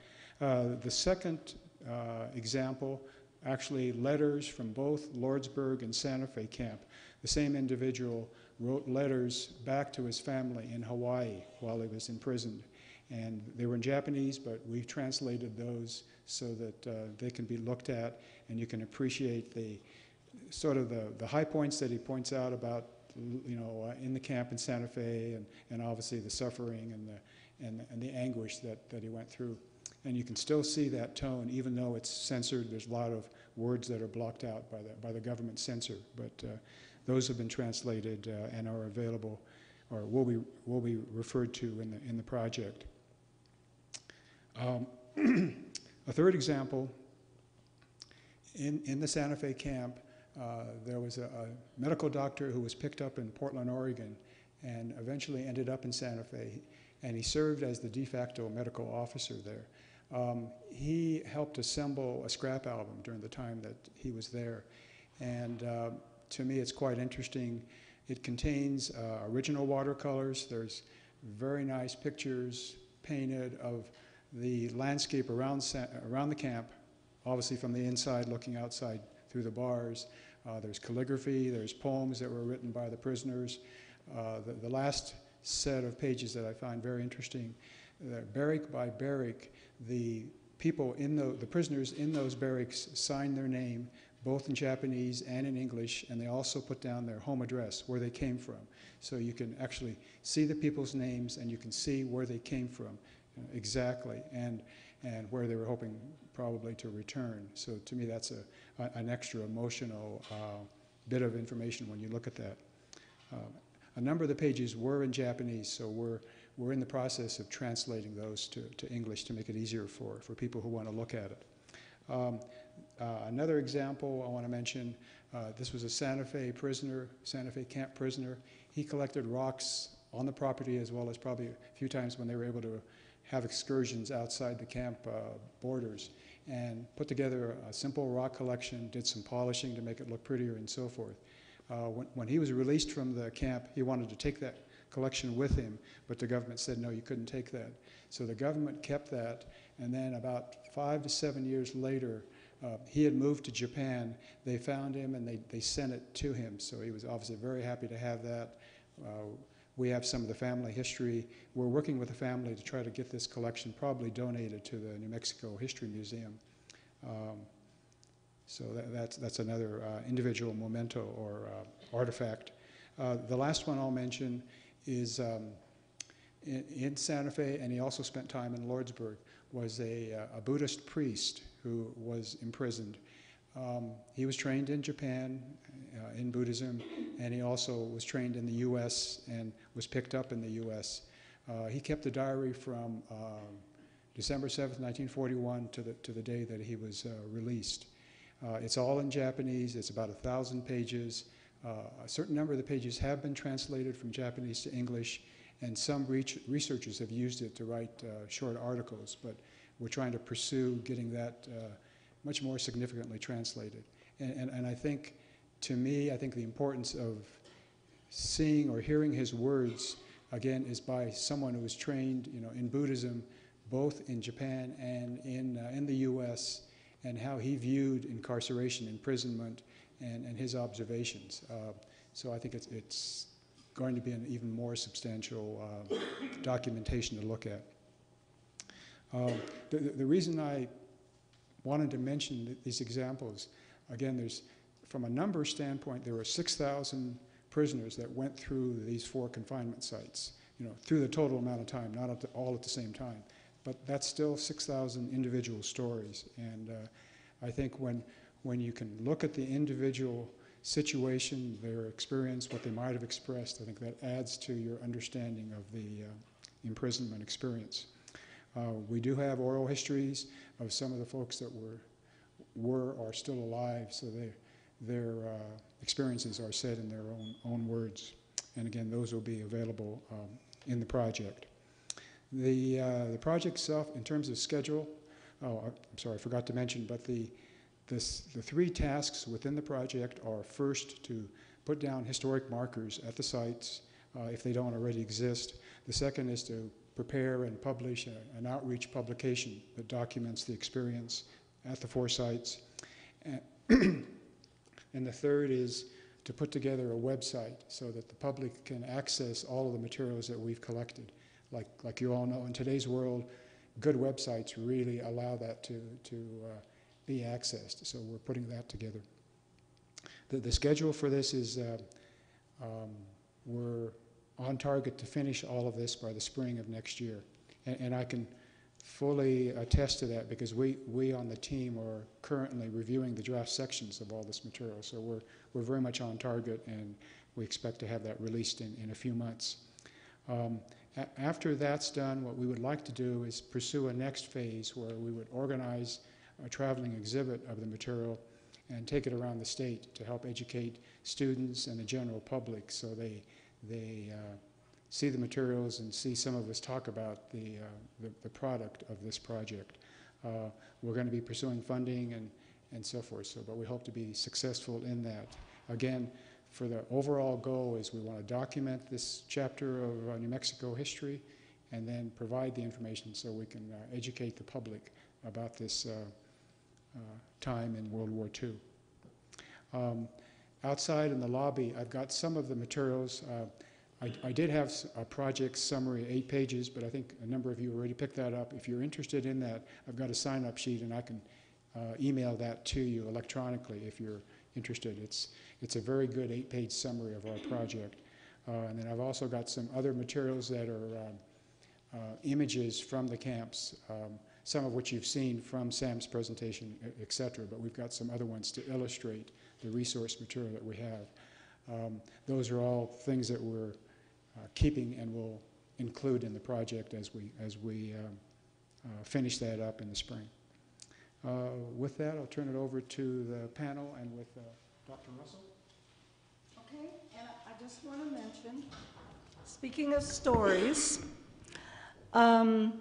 Speaker 5: Uh, the second uh, example, actually letters from both Lordsburg and Santa Fe camp. The same individual wrote letters back to his family in Hawaii while he was imprisoned. And they were in Japanese, but we translated those so that uh, they can be looked at and you can appreciate the sort of the, the high points that he points out about, you know, uh, in the camp in Santa Fe and, and obviously the suffering and the, and, and the anguish that, that he went through. And you can still see that tone, even though it's censored. There's a lot of words that are blocked out by the, by the government censor. But uh, those have been translated uh, and are available or will be, will be referred to in the, in the project. Um, a third example, in, in the Santa Fe camp, uh, there was a, a medical doctor who was picked up in Portland, Oregon, and eventually ended up in Santa Fe, and he served as the de facto medical officer there. Um, he helped assemble a scrap album during the time that he was there, and uh, to me, it's quite interesting. It contains uh, original watercolors. There's very nice pictures painted of the landscape around, around the camp, obviously from the inside looking outside through the bars. Uh, there's calligraphy, there's poems that were written by the prisoners. Uh, the, the last set of pages that I find very interesting, barrack by barrack, the people in the, the prisoners in those barracks signed their name both in Japanese and in English, and they also put down their home address, where they came from. So you can actually see the people's names and you can see where they came from uh, exactly and, and where they were hoping probably to return. So to me, that's a, a- an extra emotional uh, bit of information when you look at that. Uh, a number of the pages were in Japanese, so we're, we're in the process of translating those to, to English to make it easier for, for people who want to look at it. Um, uh, another example I want to mention, uh, this was a Santa Fe prisoner, Santa Fe camp prisoner. He collected rocks on the property as well as probably a few times when they were able to have excursions outside the camp uh, borders and put together a simple rock collection, did some polishing to make it look prettier and so forth. Uh, when, when he was released from the camp, he wanted to take that collection with him, but the government said no, you couldn't take that. So the government kept that, and then about five to seven years later, uh, he had moved to Japan. They found him and they, they sent it to him, so he was obviously very happy to have that. Uh, we have some of the family history. We're working with the family to try to get this collection probably donated to the New Mexico History Museum. Um, so that, that's, that's another uh, individual memento or uh, artifact. Uh, the last one I'll mention is um, in, in Santa Fe, and he also spent time in Lordsburg, was a, uh, a Buddhist priest who was imprisoned. Um, he was trained in Japan uh, in Buddhism, and he also was trained in the U.S. and was picked up in the U.S. Uh, he kept a diary from um, December 7th, 1941, to the, to the day that he was uh, released. Uh, it's all in Japanese. It's about a thousand pages. Uh, a certain number of the pages have been translated from Japanese to English, and some researchers have used it to write uh, short articles. But we're trying to pursue getting that uh, much more significantly translated. And, and, and I think, to me, I think the importance of seeing or hearing his words again is by someone who was trained, you know, in Buddhism, both in Japan and in uh, in the U.S and how he viewed incarceration, imprisonment, and, and his observations. Uh, so I think it's, it's going to be an even more substantial uh, documentation to look at. Um, the, the reason I wanted to mention th- these examples, again, there's from a number standpoint, there were 6,000 prisoners that went through these four confinement sites, you know, through the total amount of time, not at the, all at the same time. But that's still 6,000 individual stories. And uh, I think when, when you can look at the individual situation, their experience, what they might have expressed, I think that adds to your understanding of the uh, imprisonment experience. Uh, we do have oral histories of some of the folks that were, were or still alive, so they, their uh, experiences are said in their own, own words. And again, those will be available um, in the project. The, uh, the project itself, in terms of schedule, oh, I'm sorry, I forgot to mention, but the, this, the three tasks within the project are first to put down historic markers at the sites uh, if they don't already exist. The second is to prepare and publish a, an outreach publication that documents the experience at the four sites. And, and the third is to put together a website so that the public can access all of the materials that we've collected. Like, like you all know, in today's world, good websites really allow that to, to uh, be accessed. So we're putting that together. The, the schedule for this is uh, um, we're on target to finish all of this by the spring of next year. And, and I can fully attest to that because we, we on the team are currently reviewing the draft sections of all this material. So we're, we're very much on target and we expect to have that released in, in a few months. Um, after that's done, what we would like to do is pursue a next phase where we would organize a traveling exhibit of the material and take it around the state to help educate students and the general public so they, they uh, see the materials and see some of us talk about the, uh, the, the product of this project. Uh, we're going to be pursuing funding and, and so forth, so, but we hope to be successful in that. Again, for the overall goal is we want to document this chapter of uh, New Mexico history and then provide the information so we can uh, educate the public about this uh, time in World War II. Um, outside in the lobby, I've got some of the materials. Uh, I, I did have a project summary, eight pages, but I think a number of you already picked that up. If you're interested in that, I've got a sign-up sheet and I can uh, email that to you electronically if you're interested. It's, it's a very good eight-page summary of our project. Uh, and then I've also got some other materials that are um, uh, images from the camps, um, some of which you've seen from Sam's presentation, et cetera, but we've got some other ones to illustrate the resource material that we have. Um, those are all things that we're uh, keeping and will include in the project as we, as we um, uh, finish that up in the spring. Uh, With that, I'll turn it over to the panel and with uh, Dr. Russell.
Speaker 1: Okay, and I I just want to mention, speaking of stories, um,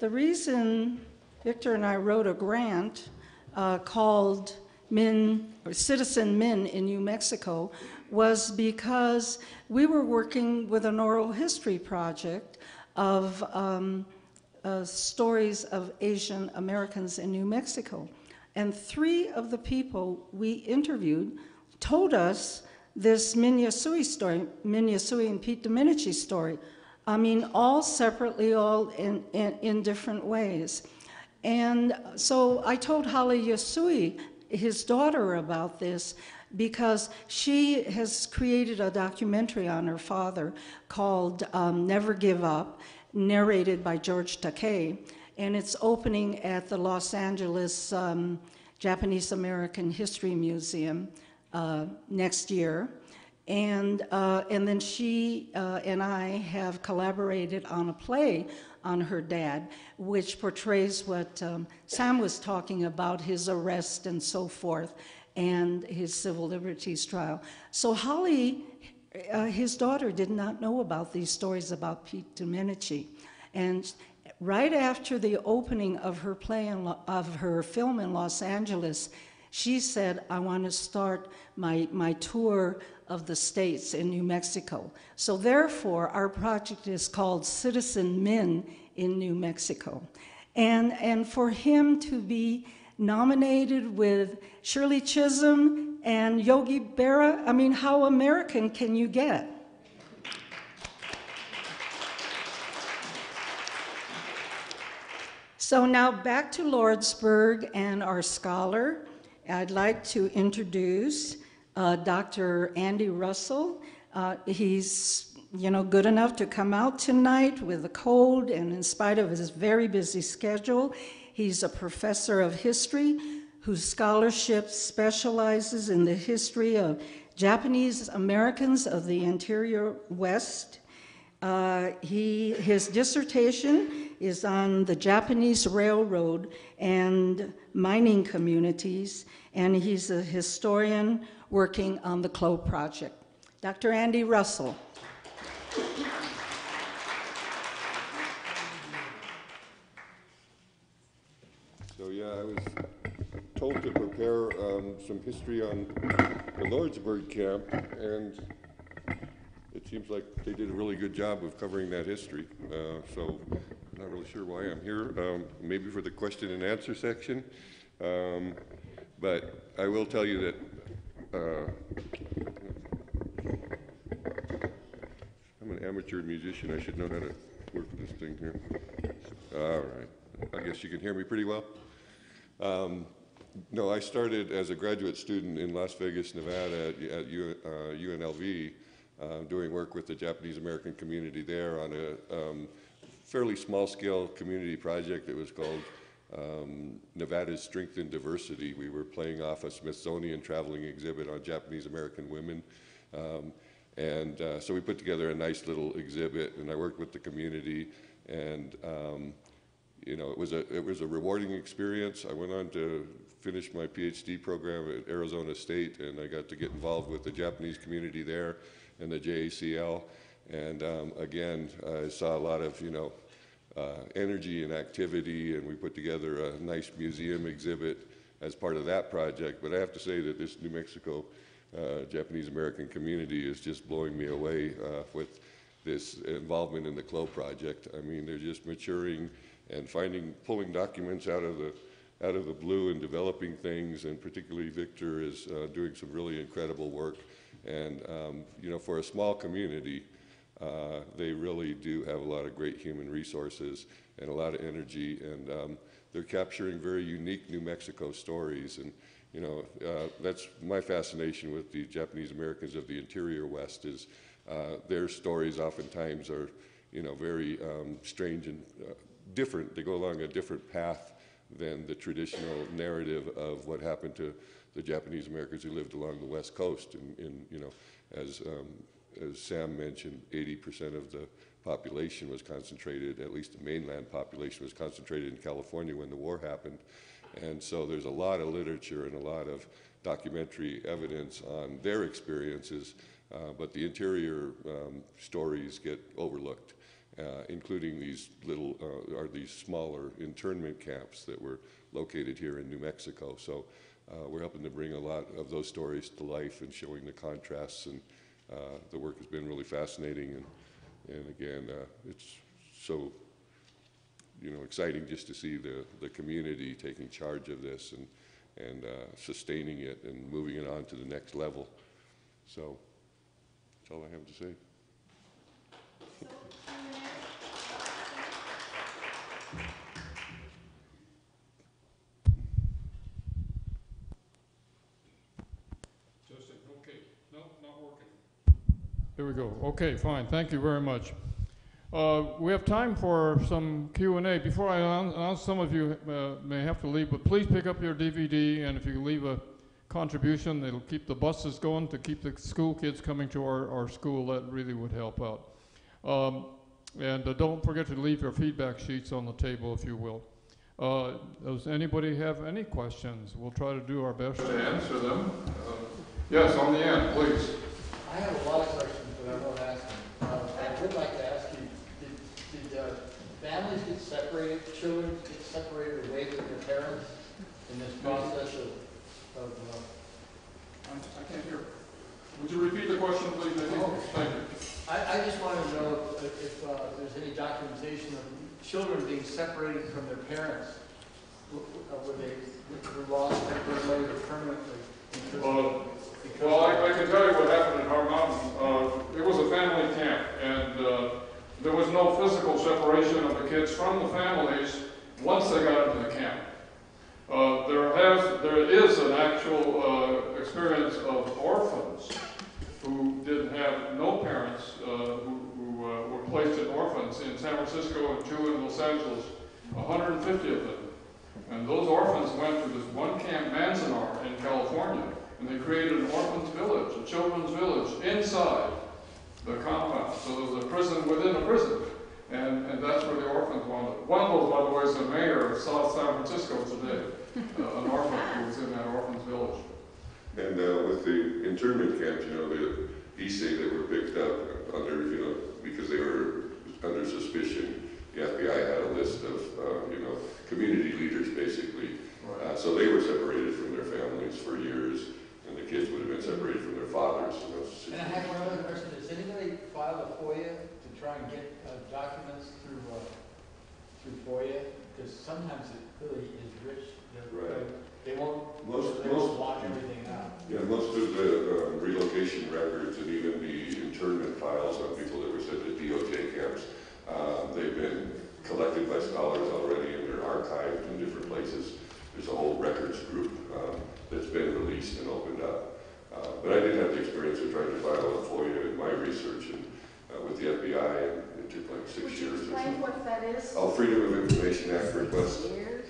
Speaker 1: the reason Victor and I wrote a grant uh, called Min, or Citizen Min in New Mexico was because we were working with an oral history project of um, uh, stories of Asian Americans in New Mexico. And three of the people we interviewed told us this Min Yasui story, Min Yasui and Pete Domenici story. I mean, all separately, all in, in, in different ways. And so I told Holly Yasui, his daughter, about this because she has created a documentary on her father called um, Never Give Up, narrated by George Takei. And it's opening at the Los Angeles um, Japanese American History Museum uh, next year. And, uh, and then she uh, and I have collaborated on a play on her dad, which portrays what um, Sam was talking about his arrest and so forth, and his civil liberties trial. So Holly, uh, his daughter, did not know about these stories about Pete Domenici. And right after the opening of her play in, of her film in Los Angeles, she said, I want to start my, my tour of the states in New Mexico. So therefore, our project is called Citizen Min in New Mexico. And, and for him to be nominated with Shirley Chisholm and Yogi Berra, I mean, how American can you get? So now back to Lordsburg and our scholar. I'd like to introduce uh, Dr. Andy Russell. Uh, he's, you know, good enough to come out tonight with a cold, and in spite of his very busy schedule, he's a professor of history whose scholarship specializes in the history of Japanese Americans of the interior West. Uh, he, his dissertation is on the Japanese railroad and mining communities, and he's a historian working on the CLOE project. Dr. Andy Russell.
Speaker 6: So, yeah, I was told to prepare um, some history on the Lordsburg camp, and it seems like they did a really good job of covering that history. Uh, so, I'm not really sure why I'm here. Um, maybe for the question and answer section. Um, but I will tell you that. Uh, I'm an amateur musician. I should know how to work this thing here. All right. I guess you can hear me pretty well. Um, no, I started as a graduate student in Las Vegas, Nevada at, at U, uh, UNLV, uh, doing work with the Japanese American community there on a um, fairly small scale community project that was called um, Nevada's Strength and Diversity. We were playing off a Smithsonian traveling exhibit on Japanese American women. Um, and uh, so we put together a nice little exhibit, and I worked with the community. And um, you know, it was a it was a rewarding experience. I went on to finish my PhD program at Arizona State, and I got to get involved with the Japanese community there and the JACL. And um, again, I saw a lot of you know uh, energy and activity, and we put together a nice museum exhibit as part of that project. But I have to say that this New Mexico uh, Japanese American community is just blowing me away uh, with this involvement in the CLOE project. I mean, they're just maturing and finding, pulling documents out of the out of the blue and developing things, and particularly Victor is uh, doing some really incredible work. And um, you know, for a small community, uh, they really do have a lot of great human resources and a lot of energy. And um, they're capturing very unique New Mexico stories. And, you know, uh, that's my fascination with the Japanese Americans of the interior West is uh, their stories oftentimes are, you know, very um, strange and uh, different. They go along a different path than the traditional narrative of what happened to the Japanese Americans who lived along the West Coast. And, and you know, as, um, as Sam mentioned, 80% of the population was concentrated, at least the mainland population was concentrated in California when the war happened. And so there's a lot of literature and a lot of documentary evidence on their experiences, uh, but the interior um, stories get overlooked uh, including these little, uh, or these smaller internment camps that were located here in New Mexico. So uh, we're helping to bring a lot of those stories to life and showing the contrasts, and the work has been really fascinating. And, and again, uh, it's so, you know, exciting just to see the, the community taking charge of this and, and uh, sustaining it and moving it on to the next level. So that's all I have to say.
Speaker 3: Testing, okay. No, not working. There we go. Okay, fine. Thank you very much. Uh, we have time for some Q and A. Before I announce, announce some of you uh, may have to leave, but please pick up your DVD, and if you leave a contribution, it'll keep the buses going to keep the school kids coming to our, our school. That really would help out. Um, and uh, don't forget to leave your feedback sheets on the table, if you will. Uh, does anybody have any questions? We'll try to do our best to answer them. Uh, yes, on the end, please.
Speaker 7: I have a lot of questions, but I won't ask them. Uh, I would like to ask you, did, did uh, families get separated, children get separated away from their parents in this process of, of, uh,
Speaker 3: I can't hear. Would you repeat the question, please, Nikki?
Speaker 7: Oh.
Speaker 3: Thank you.
Speaker 7: I, I just wanted to know if, if uh, there's any documentation of children being separated from their parents. W- w- uh, Were they, were lost temporarily or permanently? because
Speaker 3: Uh,
Speaker 7: because
Speaker 3: Well, I, I can tell you what happened in Heart Mountain. Uh, it was a family camp, and uh, there was no physical separation of the kids from the families once they got into the camp. Uh, there has, there is an actual uh, experience of orphans who didn't have no parents, uh, who, who uh, were placed in orphans in San Francisco and two in Los Angeles, 150 of them. And those orphans went to this one camp, Manzanar, in California, and they created an orphans village, a children's village, inside the compound. So there was a prison within a prison. And, and that's where the orphans wound One of those, by the way, is the mayor of South San Francisco today, uh, an orphan who was in that orphans village.
Speaker 6: And uh, with the internment camps, you know, the Issei that were picked up under, you know, because they were under suspicion, the FBI had a list of, uh, you know, community leaders basically. Uh, so they were separated from their families for years, and the kids would have been separated from their fathers. You know,
Speaker 7: And I have one other question. Has anybody filed a FOIA to try and get uh, documents through, uh, through FOIA? Because sometimes it really is rich. They're-
Speaker 6: Right.
Speaker 7: They won't,
Speaker 6: Most-
Speaker 7: they won't
Speaker 6: most-
Speaker 7: block everything out.
Speaker 6: Yeah, most of the um, relocation records and even the internment files on people that were sent to DOJ camps, um, they've been collected by scholars already and they're archived in different places. There's a whole records group um, that's been released and opened up. Uh, But I did have the experience of trying to file a FOIA in my research and uh, with the FBI, and it took like six
Speaker 1: Would you
Speaker 6: years or
Speaker 1: explain
Speaker 6: so.
Speaker 1: what that is?
Speaker 6: Oh, Freedom of Information Act request.
Speaker 1: Years?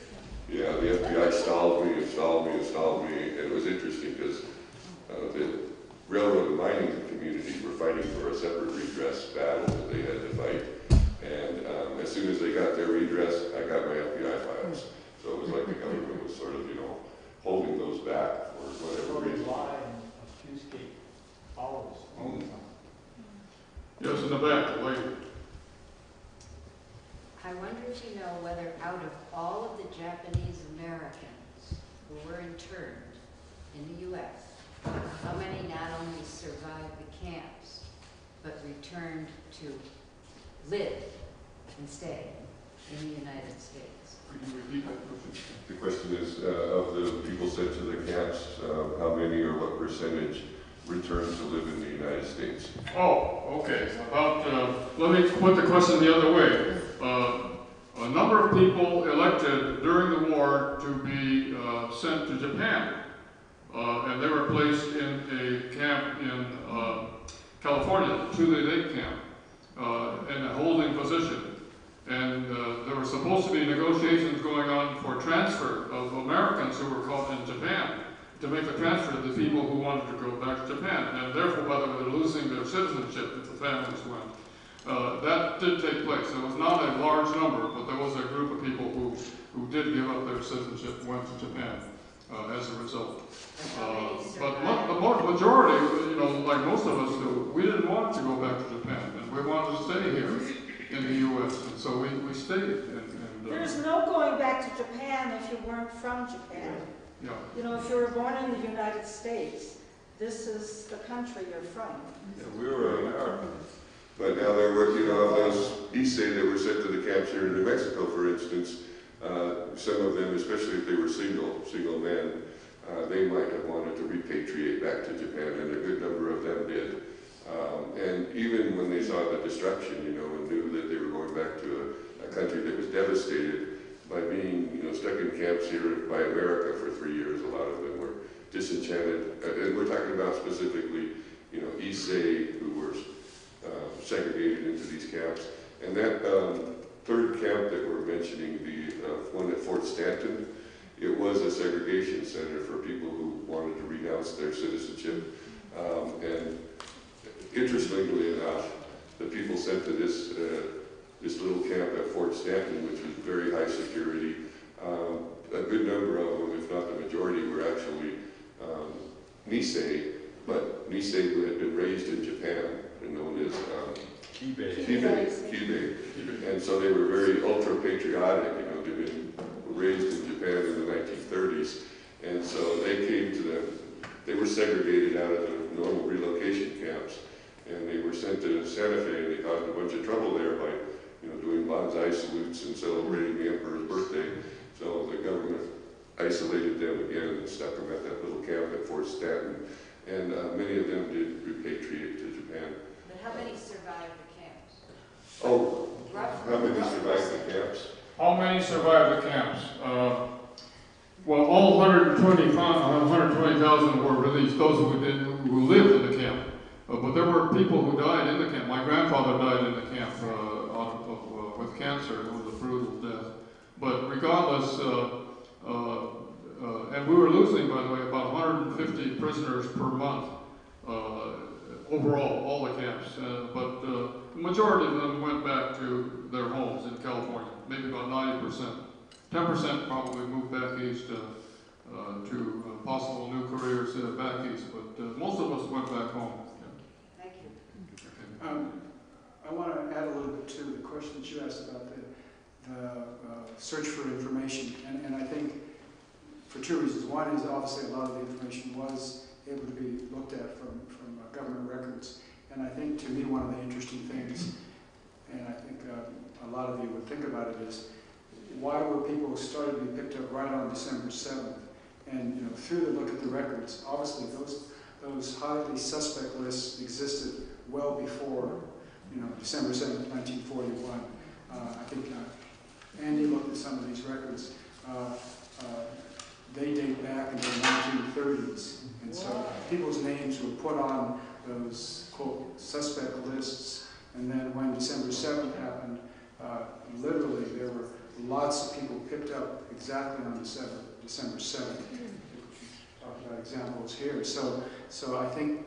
Speaker 6: Yeah, the FBI stalled me and stalled me and stalled me, and it was interesting because uh, the railroad and mining communities were fighting for a separate redress battle that they had to fight. And um, as soon as they got their redress, I got my FBI files. So it was like the government was sort of, you know, holding those back for whatever reason.
Speaker 7: Lie and obfuscate all all the time.
Speaker 3: Yes, in the back, the lady.
Speaker 8: I wonder if you know whether out of all of the Japanese Americans who were interned in the U.S., how many not only survived the camps, but returned to live and stay in the United States?
Speaker 3: Could you repeat that question?
Speaker 6: The question is, uh, of the people sent to the camps, uh, how many or what percentage to live in the United States?
Speaker 3: Oh, okay. About, uh, let me put the question the other way. Uh, a number of people elected during the war to be uh, sent to Japan. Uh, and they were placed in a camp in uh, California, Tule Lake Camp, uh, in a holding position. And there were supposed to be negotiations going on for transfer of Americans who were caught in Japan to make the transfer to the people who wanted to go back to Japan. And therefore, by the way, they're losing their citizenship if the families went. Uh, that did take place. It was not a large number, but there was a group of people who, who did give up their citizenship and went to Japan uh, as a result. Uh, but the majority, you know, like most of us do, we didn't want to go back to Japan, and we wanted to stay here in the U.S., and so we, we stayed. And, and uh,
Speaker 1: There's no going back to Japan if you weren't from Japan.
Speaker 3: Yeah,
Speaker 1: You know, if you were born in the United States, this is the country you're from.
Speaker 6: Yeah, we were Americans. But now there were, you know, of those Issei that were sent to the camps here in New Mexico, for instance, uh, some of them, especially if they were single, single men, uh, they might have wanted to repatriate back to Japan, and a good number of them did. Um, and even when they saw the destruction, you know, and knew that they were going back to a, a country that was devastated by being, you know, stuck in camps here by America for three years, a lot of them were disenchanted. Uh, and we're talking about specifically, you know, Issei, who were uh, segregated into these camps. And that um, third camp that we're mentioning, the uh, one at Fort Stanton, it was a segregation center for people who wanted to renounce their citizenship. Um, and interestingly enough, the people sent to this uh, this little camp at Fort Stanton, which was very high security, um, a good number of them, if not the majority, were actually um, Nisei, but Nisei who had been raised in Japan and known as um,
Speaker 2: Kibei.
Speaker 6: Kibei, Kibei. And so they were very ultra patriotic, you know, they'd been raised in Japan in the 1930s. And so they came to them, they were segregated out of the normal relocation camps. And they were sent to Santa Fe and they caused a bunch of trouble there by, you know, doing banzai salutes and celebrating the emperor's birthday. So the government isolated them again and stuck them at that little camp at Fort Stanton. And uh, many of them did repatriate to Japan.
Speaker 8: But how many survived the camps?
Speaker 6: Oh,
Speaker 8: Roughly.
Speaker 6: how many survived the camps?
Speaker 3: How many survived the camps? Uh, well, all 120, 120,000 were released, those who did, who lived in the camp. Uh, but there were people who died in the camp. My grandfather died in the camp uh, out of, uh, with cancer. It was a brutal death. But regardless, uh, uh, uh, and we were losing, by the way, about 150 prisoners per month uh, overall, all the camps. Uh, but uh, the majority of them went back to their homes in California, maybe about 90%. 10% probably moved back east uh, uh, to uh, possible new careers uh, back east, but uh, most of us went back home.
Speaker 8: Thank you.
Speaker 5: Um, I want to add a little bit to the question that you asked about the, the uh, search for information. And, and I think for two reasons. One is obviously a lot of the information was able to be looked at from, from uh, government records. And I think to me, one of the interesting things, and I think uh, a lot of you would think about it, is why were people started to be picked up right on December 7th? And, you know, through the look at the records, obviously those, those highly suspect lists existed well before, you know, December 7th, 1941. Uh, I think uh, Andy looked at some of these records. Uh, uh, they date back into the 1930s. And so people's names were put on those, quote, suspect lists. And then when December 7th happened, uh, literally there were lots of people picked up exactly on December, December 7th. Talk about examples here. So, so I think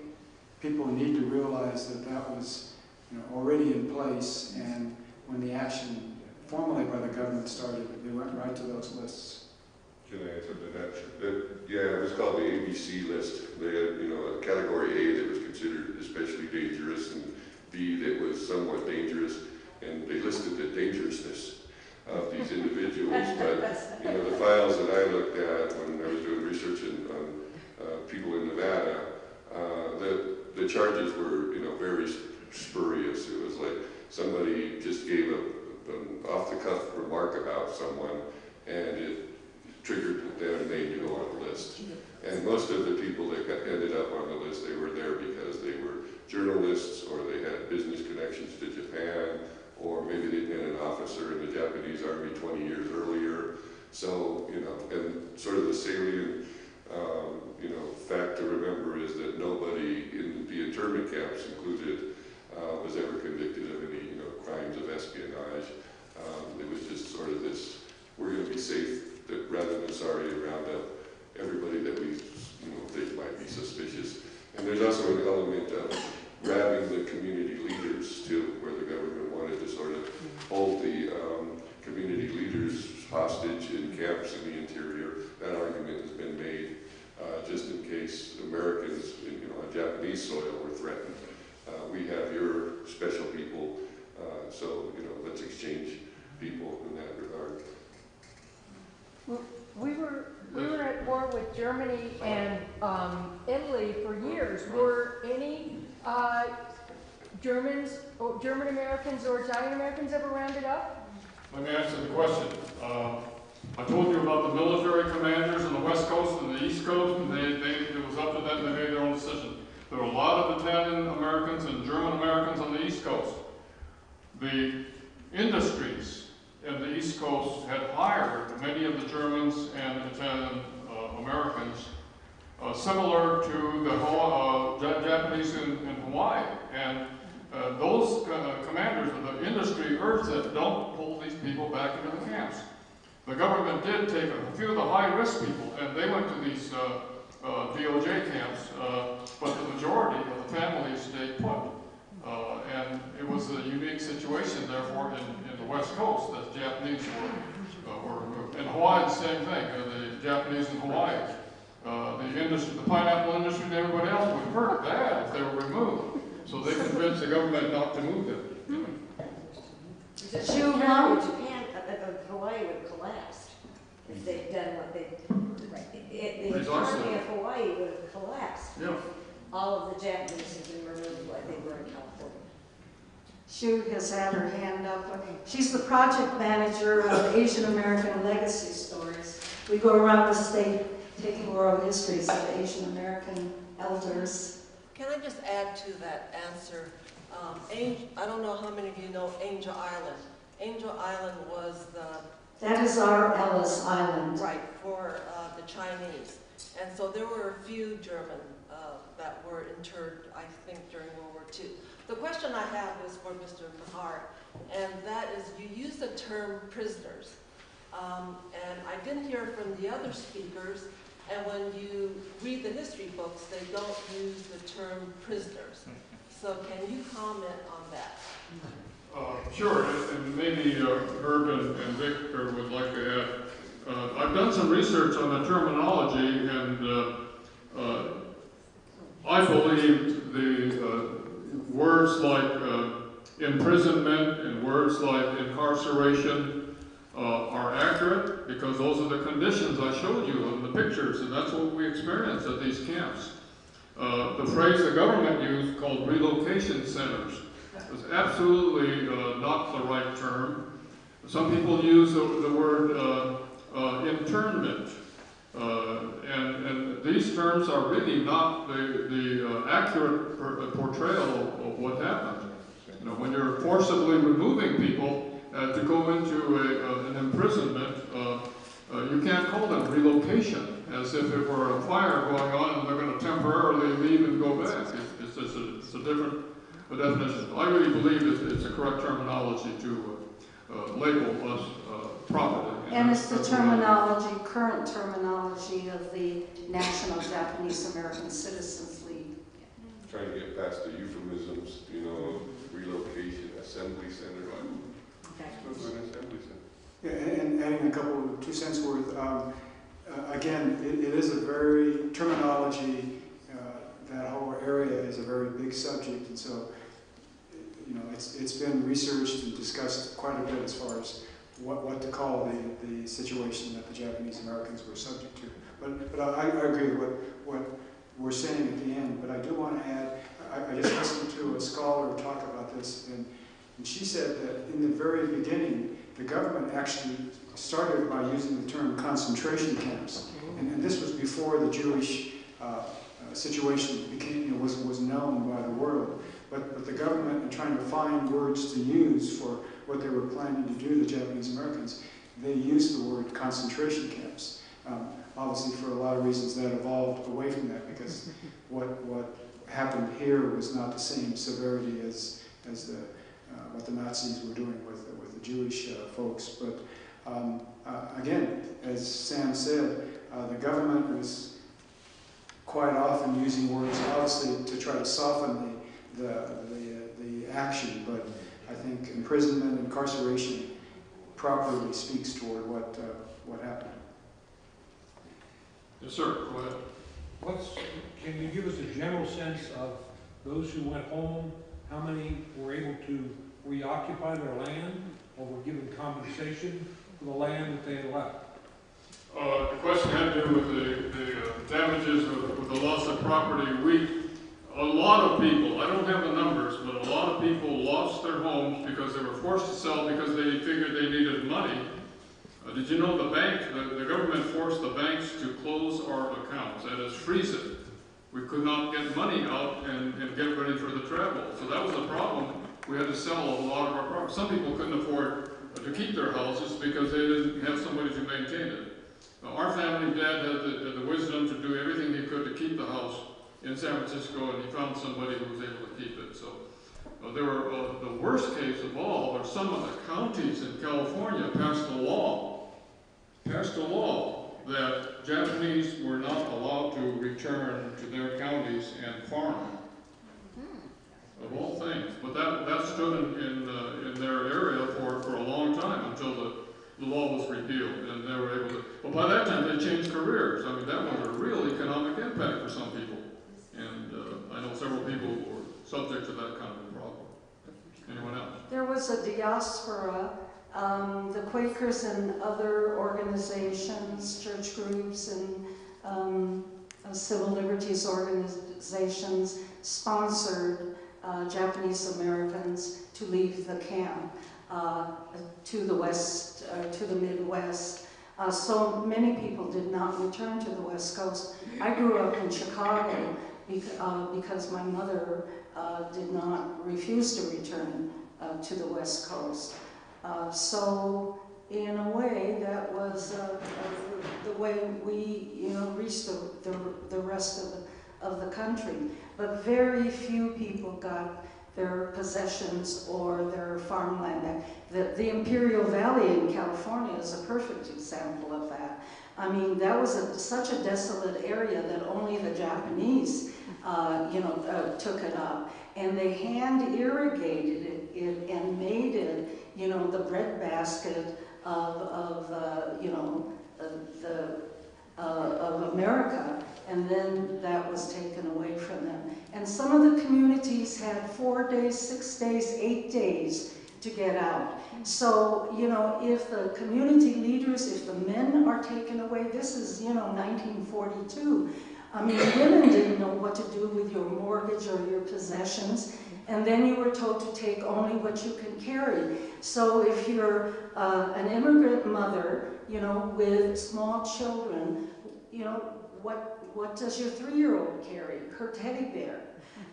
Speaker 5: people need to realize that that was you know, already in place. And when the action formally by the government started, they went right to those lists.
Speaker 6: Can I add something to that? That- yeah, it was called the ABC list. They had, you know, a category A that was considered especially dangerous and B that was somewhat dangerous. And they listed the dangerousness of these individuals. But, you know, the files that I looked at when I was doing research in, on uh, people in Nevada, uh, the, the charges were, you know, very spurious. It was like somebody just gave a, an off-the-cuff remark about someone and it triggered their name to go on the list. And most of the people that got, ended up on the list, they were there because they were journalists or they had business connections to Japan or maybe they'd been an officer in the Japanese army 20 years earlier. So, you know, and sort of the salient, um, you know, fact to remember is that nobody in the internment camps included uh, was ever convicted of any, you know, crimes of espionage. Um, it was just sort of this, we're going to be safe, that rather than sorry to round up everybody that we, you know, think might be suspicious. And there's also an element of grabbing the community leaders too, where the government wanted to sort of hold the um, community leaders hostage in camps in the interior. That argument has been made uh, just in case Americans, in, you know, on Japanese soil were threatened. Uh, we have your special people, uh, so you know, let's exchange people in that regard.
Speaker 9: We were, we were at war with Germany and um, Italy for years. Were any uh, Germans, German Americans or Italian Americans ever rounded up?
Speaker 3: Let me answer the question. Uh, I told you about the military commanders on the west coast and the east coast, and they, they, it was up to them, they made their own decision. There were a lot of Italian Americans and German Americans on the east coast. The industries in the east coast had hired many of the Germans and Italian uh, Americans, uh, similar to the uh, Japanese in, in Hawaii. And uh, those uh, commanders of the industry urged that don't pull these people back into the camps. The government did take a few of the high-risk people, and they went to these uh, DOJ camps, uh, but the majority of the families stayed put. Uh, and it was a unique situation, therefore, in, in the West Coast, that Japanese were, uh, were removed. In Hawaii, the same thing, uh, the Japanese in Hawaii. Uh, the industry, the pineapple industry and everybody else would hurt bad if they were removed. So they convinced the government not to move them.
Speaker 8: Japan,
Speaker 1: Juvenile-
Speaker 8: Japan, uh, uh, Hawaii would have collapsed if they'd done what they, it, the
Speaker 3: Precisely.
Speaker 8: economy of Hawaii would have collapsed.
Speaker 3: Yeah.
Speaker 8: if All of the Japanese had been removed like they were in California.
Speaker 1: Shu has had her hand up. She's the project manager of Asian American Legacy Stories. We go around the state taking oral histories of Asian American elders.
Speaker 10: Can I just add to that answer? Um, Angel, I don't know how many of you know Angel Island. Angel Island was the
Speaker 1: That is our Ellis Island.
Speaker 10: right for uh, the Chinese, and so there were a few German uh, that were interred, I think, during World War II. The question I have is for Mr. Mahar, and that is, you use the term prisoners, um, and I didn't hear from the other speakers. And when you read the history books, they don't use the term prisoners. So can you comment on that?
Speaker 3: Uh, Sure, and- maybe uh, Herb and and Victor would like to add. Uh, I've done some research on the terminology, and uh, uh, I believe the uh, words like uh, imprisonment and words like incarceration are accurate because those are the conditions I showed you in the pictures, and that's what we experience at these camps. The phrase the government used called relocation centers is absolutely not the right term. Some people use the, the word uh, internment. Uh, and, and these terms are really not the, the uh, accurate por- portrayal of what happened. You know, when you're forcibly removing people uh, to go into a, uh, an imprisonment, uh, uh, you can't call them relocation, as if it were a fire going on and they're going to temporarily leave and go back. It's, it's, a, it's a different uh, definition. I really believe it's, it's a correct terminology to uh, uh, label us uh, properly.
Speaker 1: And it's the
Speaker 3: that's what
Speaker 1: terminology, current terminology of the National Japanese American Citizens League.
Speaker 6: Trying to get past the euphemisms, you know, relocation, assembly center, like, what's an assembly center?
Speaker 5: Yeah, and and adding a couple, of two cents worth, um, uh, again, it, it is a very, terminology, uh, that whole area is a very big subject, and so, you know, it's, it's been researched and discussed quite a bit as far as what, what to call the, the situation that the Japanese Americans were subject to. But, but I, I agree with what, what we're saying at the end, but I do want to add, I, I just listened to a scholar talk about this, and, and she said that in the very beginning, the government actually started by using the term concentration camps. And, and this was before the Jewish uh, uh, situation became, you know, was, was known by the world. But, but the government, in trying to find words to use for what they were planning to do, the Japanese Americans, they used the word concentration camps. Um, obviously, for a lot of reasons, that evolved away from that because what, what happened here was not the same severity as, as the, uh, what the Nazis were doing with, with the Jewish uh, folks. But um, uh, again, as Sam said, uh, the government was quite often using words, obviously, to try to soften the, the, the, the action. But I think imprisonment, incarceration, properly speaks toward what, uh, what happened.
Speaker 3: Yes, sir, go ahead.
Speaker 11: What's, can you give us a general sense of those who went home, how many were able to reoccupy their land or were given compensation for the land that they had left?
Speaker 3: Uh, the question had to do with the, the uh, damages with, with the loss of property. We, a lot of people, I don't have the numbers, but a lot of people lost their homes because they were forced to sell because they figured they needed money. Uh, did you know the bank, the, the government forced the banks to close our accounts, that is freeze it. We could not get money out and, and get ready for the travel. So that was a problem. We had to sell a lot of our property. Some people couldn't afford to keep their houses because they didn't have somebody to maintain it. Now, our family, Dad had the, had the wisdom to do everything he could to keep the house in San Francisco, and he found somebody who was able to keep it. So uh, there were uh, the worst case of all are some of the counties in California passed a law, passed a law that Japanese were not allowed to return to their counties and farm. Of all things, but that, that stood in, in, uh, in their area for, for a long time until the, the law was repealed and they were able to, but by that time they changed careers. I mean, that was a real economic impact for some people. Know several people were subject to that kind of a problem. Anyone else?
Speaker 1: There was a diaspora, um, the Quakers and other organizations, church groups and um, uh, civil liberties organizations sponsored uh, Japanese Americans to leave the camp uh, to the west, uh, to the Midwest. Uh, so many people did not return to the West Coast. I grew up in Chicago bec- uh, because my mother uh, did not refuse to return uh, to the West Coast. Uh, so, in a way, that was uh, uh, the way we, you know, reached the, the, the rest of the, of the country. But very few people got their possessions or their farmland back. The, the Imperial Valley in California is a perfect example of that. I mean, that was a, such a desolate area that only the Japanese, uh, you know, uh, took it up. And they hand irrigated it, and made it, you know, the breadbasket of, of uh, you know, the, uh, of America. And then that was taken away from them. And some of the communities had four days, six days, eight days to get out. So, you know, if the community leaders, if the men are taken away, this is, you know, 1942. I mean, women didn't know what to do with your mortgage or your possessions, and then you were told to take only what you can carry. So if you're uh, an immigrant mother, you know, with small children, you know, what, what does your three-year-old carry? Her teddy bear.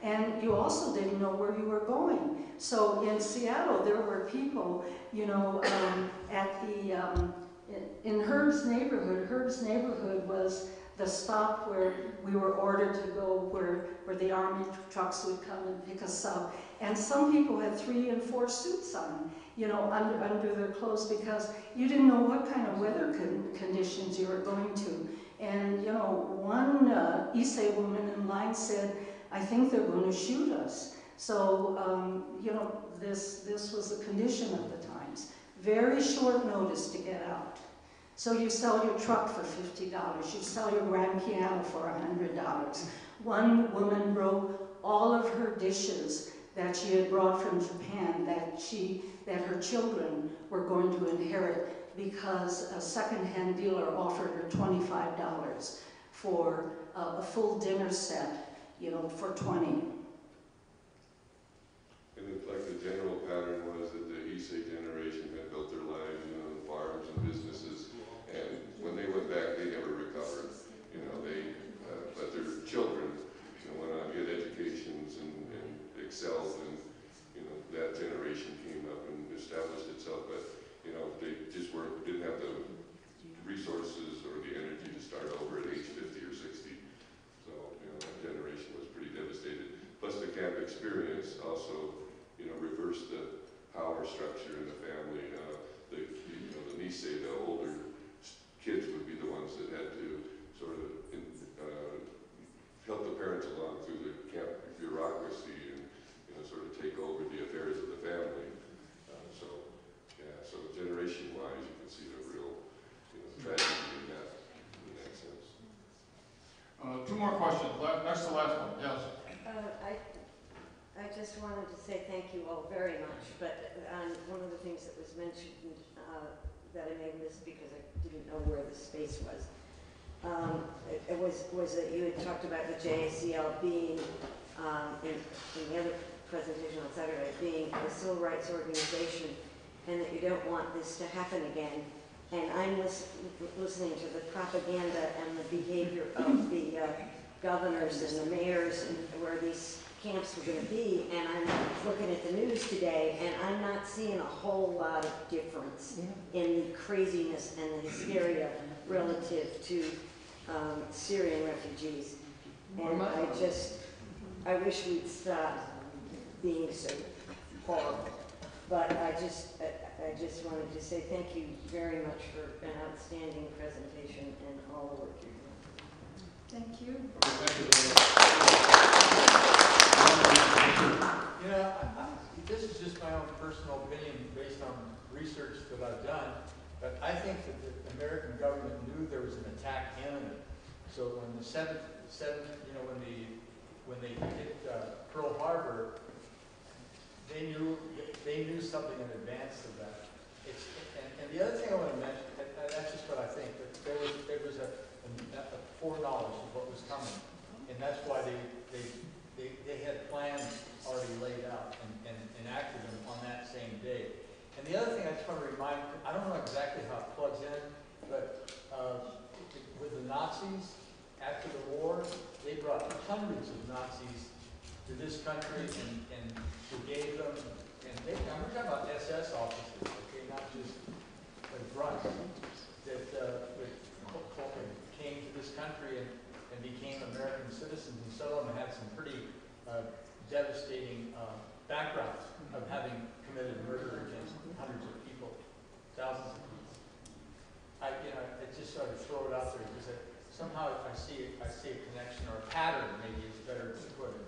Speaker 1: And you also didn't know where you were going. So in Seattle, there were people, you know, um, at the, um, in, Herb's neighborhood, Herb's neighborhood was the stop where we were ordered to go where, where the army trucks would come and pick us up. And some people had three and four suits on, you know, under, under their clothes because you didn't know what kind of weather con conditions you were going to. And, you know, one uh, Issei woman in line said, I think they're going to shoot us. So, um, you know, this, this was the condition of the times. Very short notice to get out. So you sell your truck for $50, you sell your grand piano for $100. One woman broke all of her dishes that she had brought from Japan that she, that her children were going to inherit because a secondhand dealer offered her $25 for a, a full dinner set, you know, for 20.
Speaker 6: And it, like the general pattern was that the Issei generation had built their lives, you know, farms and businesses, and when they went back, they never recovered. You know, they, uh, but their children, you know, went on to get educations and, and excelled, and you know, that generation came up and established itself. But you know, they just weren't didn't have the resources or the energy to start over at age plus the camp experience also, you know, reversed the power structure in the family. Uh, the, you know, the Nisei, the older kids would be the ones that had to sort of in, uh, help the parents along through the camp bureaucracy and, you know, sort of take over the affairs of the family. Uh, so, yeah, so generation-wise, you can see the real you know, tragedy in that, in that sense.
Speaker 3: Uh, two more questions. Next to the last one. Yes.
Speaker 12: Uh, I, I just wanted to say thank you all very much, but um, one of the things that was mentioned uh, that I may missed because I didn't know where the space was, um, it it was, was that you had talked about the JACL being, um, in, in the other presentation on Saturday, being a civil rights organization, and that you don't want this to happen again. And I'm lis- listening to the propaganda and the behavior of the uh, governors and the mayors and where these camps were gonna be, and I'm looking at the news today, and I'm not seeing a whole lot of difference in the craziness and the hysteria relative to um, Syrian refugees. And I just, I wish we'd stop being so horrible. But I just, I I just wanted to say thank you very much for an outstanding presentation and all the work you're doing.
Speaker 13: Thank you.
Speaker 7: You this is just my own personal opinion based on research that I've done, but I think that the American government knew there was an attack imminent. So when the seventh, seventh, you know, when the, when they hit uh, Pearl Harbor, they knew, they knew something in advance of that. It's, and, and the other thing I want to mention, and that's just what I think, that there was, there was a, a foreknowledge of what was coming. And that's why they, they, they, they had plans already laid out and, and enacted them on that same day. And the other thing I just want to remind, I don't know exactly how it plugs in, but, uh, with the Nazis, after the war, they brought hundreds of Nazis to this country and, and forgave them. And they, I'm talking about SS officers, okay, not just the grunts, that, uh, that co- came to this country and, and became American citizens. And some of them had some pretty, uh, devastating, uh, backgrounds of having committed murder against hundreds of people, thousands of people. I, you know, I just sort of throw it out there because somehow I see, I see a connection or a pattern, maybe is better to put it.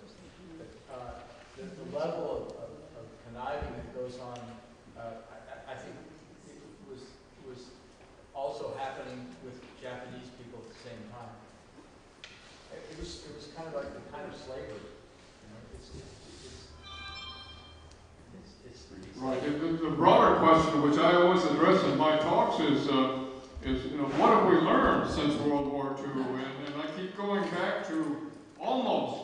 Speaker 7: But, uh, the, the level of, of, of conniving that goes on, uh, I, I- think it was, was also happening with Japanese people same time. It it was, it was kind of like the kind of slavery, you know, it's, it's, it's, it's, it's. it's-
Speaker 3: Right, the, the- the broader question, which I always address in my talks, is, uh, is, you know, what have we learned since World War II? And, and I keep going back to almost,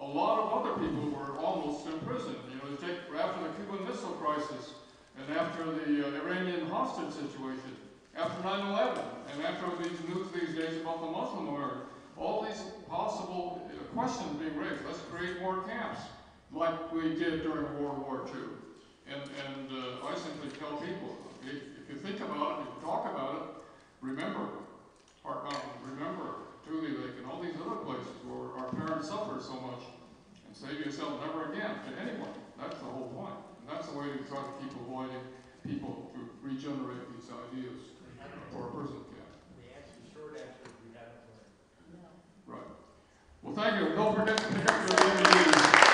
Speaker 3: a lot of other people were almost in prison. You know, take, after the Cuban Missile Crisis, and after the uh, Iranian hostage situation, after 9-11, and after these news these days about the Muslim America, all these possible uh, questions being raised. Let's create more camps, like we did during World War II. And, and uh, I simply tell people, if, if you think about it, if you talk about it, remember Heart Mountain, remember Tule Lake, and all these other places where our parents suffered so much, and say to yourself, never again to anyone. That's the whole point. And that's the way to try to keep avoiding people to regenerate these ideas or a person.
Speaker 7: The answer, short answer we haven't learned. No.
Speaker 3: Right. Well, thank you. Don't forget to pick up your